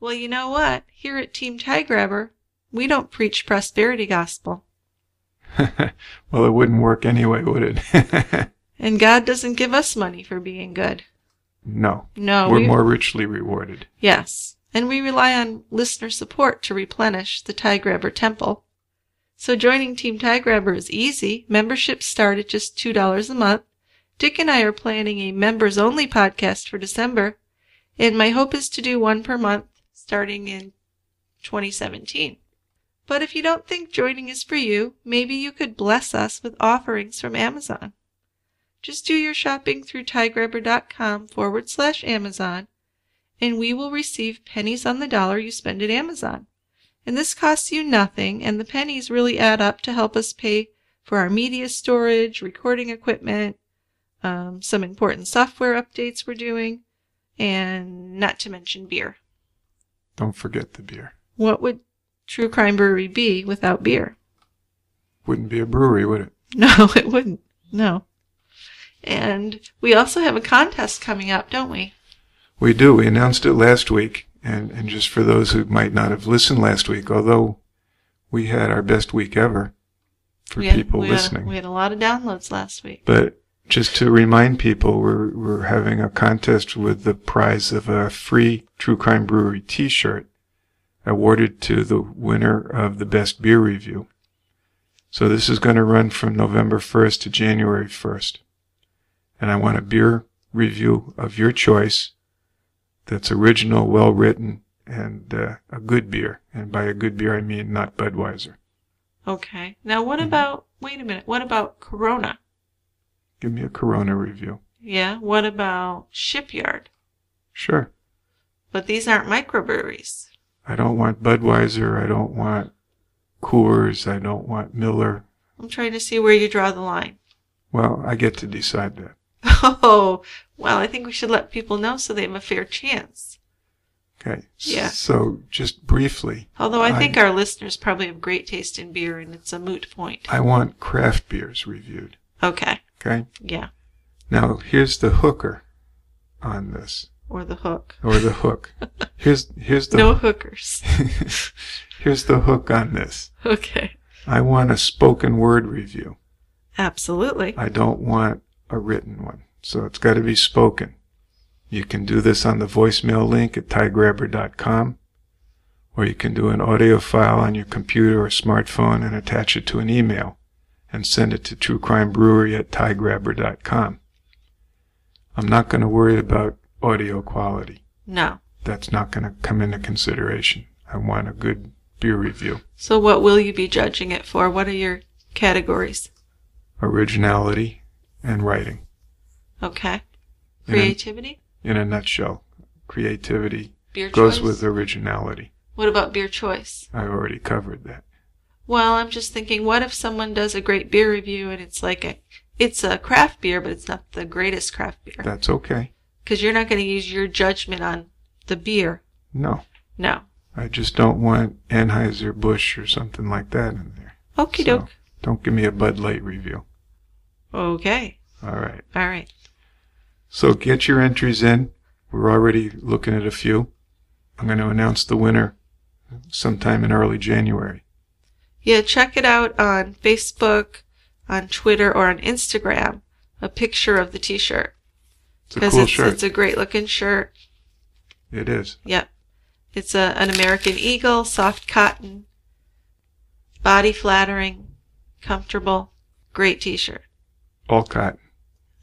Well, you know what? Here at Team Tie Grabber, we don't preach prosperity gospel. well, it wouldn't work anyway, would it? And God doesn't give us money for being good. no. No, We're we, more richly rewarded. Yes, and we rely on listener support to replenish the Tie Grabber Temple. So joining Team Tie Grabber is easy. Memberships start at just $2 a month. Dick and I are planning a members only podcast for December, and my hope is to do one per month starting in 2017. But if you don't think joining is for you, maybe you could bless us with offerings from Amazon. Just do your shopping through tiegrabber.com forward slash Amazon and we will receive pennies on the dollar you spend at Amazon. And this costs you nothing, and the pennies really add up to help us pay for our media storage, recording equipment, um, some important software updates we're doing, and not to mention beer. Don't forget the beer. What would True Crime Brewery be without beer? Wouldn't be a brewery, would it? No, it wouldn't. No. And we also have a contest coming up, don't we? We do. We announced it last week. And, and just for those who might not have listened last week, although we had our best week ever for we had, people we listening. Had, we had a lot of downloads last week. But just to remind people, we're, we're having a contest with the prize of a free True Crime Brewery t-shirt awarded to the winner of the best beer review. So this is going to run from November 1st to January 1st. And I want a beer review of your choice that's original, well written, and uh, a good beer. And by a good beer, I mean not Budweiser. Okay. Now, what Mhm. about, wait a minute, what about Corona? Give me a Corona review. Yeah. What about Shipyard? Sure. But these aren't microbreweries. I don't want Budweiser. I don't want Coors. I don't want Miller. I'm trying to see where you draw the line. Well, I get to decide that. Oh, well, I think we should let people know so they have a fair chance. Okay. Yeah. So just briefly, Although I I- think our listeners probably have great taste in beer and it's a moot point. I want craft beers reviewed. Okay. Okay. Yeah. Now here's the hooker on this, Or the hook. or the hook. Here's here's the No hookers. here's the hook on this. Okay. I want a spoken word review. Absolutely. I don't want a written one. So it's got to be spoken. You can do this on the voicemail link at tiegrabber.com, or you can do an audio file on your computer or smartphone and attach it to an email and send it to truecrimebrewery at tiegrabber.com. I'm not going to worry about audio quality. No. That's not going to come into consideration. I want a good beer review. So what will you be judging it for? What are your categories? Originality and writing. Okay. In a- Creativity? in a nutshell. Creativity Beer goes choice? with originality. What about beer choice? I already covered that. Well, I'm just thinking, what if someone does a great beer review and it's like a, it's a craft beer, but it's not the greatest craft beer? That's okay. Because you're not going to use your judgment on the beer. No, No. I just don't want Anheuser Busch or something like that in there. Okie So, doke. don't give me a Bud Light review. Okay. All right. All right. So get your entries in. We're already looking at a few. I'm going to announce the winner sometime in early January. Yeah, check it out on Facebook, on Twitter, or on Instagram. A picture of the T-shirt It's a cool it's, shirt. it's a great looking shirt. it is. Yep, it's a, an American Eagle, soft cotton, body flattering, comfortable, great T-shirt. All cotton.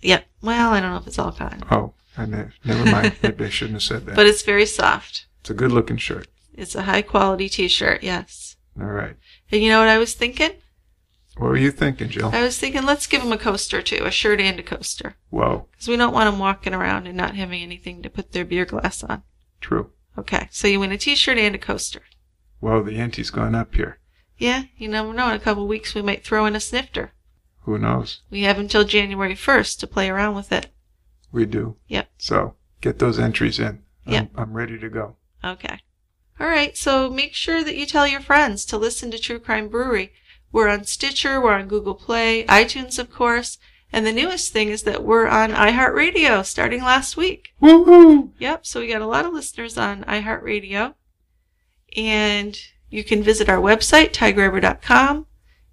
Yep. Well, I don't know if it's all cotton, Oh, I ne- never mind. Maybe I shouldn't have said that. but it's very soft. it's a good looking shirt. It's a high quality T-shirt. Yes. All right. And you know what I was thinking? What were you thinking, Jill? I was thinking, let's give them a coaster too, a shirt and a coaster. Whoa. Because we don't want them walking around and not having anything to put their beer glass on. True. Okay, so you win a t-shirt and a coaster. Whoa, the ante's gone up here. Yeah, you never know. In a couple weeks, we might throw in a snifter. Who knows? We have until January 1st to play around with it. We do. Yep. So get those entries in. I'm, Yep. I'm ready to go. Okay. All right, so make sure that you tell your friends to listen to True Crime Brewery. We're on Stitcher, we're on Google Play, iTunes, of course, and the newest thing is that we're on iHeartRadio starting last week. Woohoo! Yep, so we got a lot of listeners on iHeartRadio. And you can visit our website, tiegrabber.com.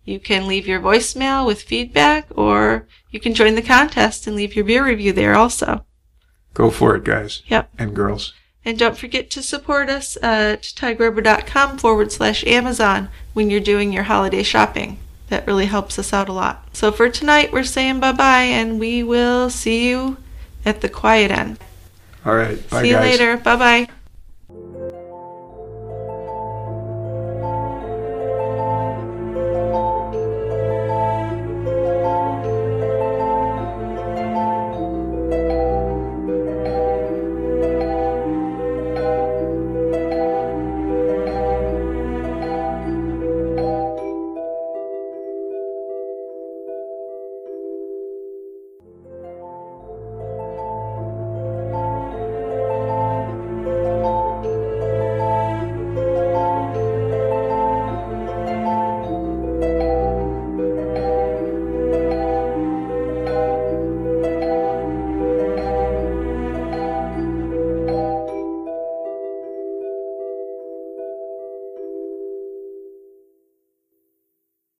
You can leave your voicemail with feedback, or you can join the contest and leave your beer review there also. Go for it, guys Yep. and girls. And don't forget to support us at tiegrabber.com forward slash Amazon when you're doing your holiday shopping. That really helps us out a lot. So for tonight, we're saying bye bye, and we will see you at the quiet end. All right. Bye, see you guys. later. Bye bye.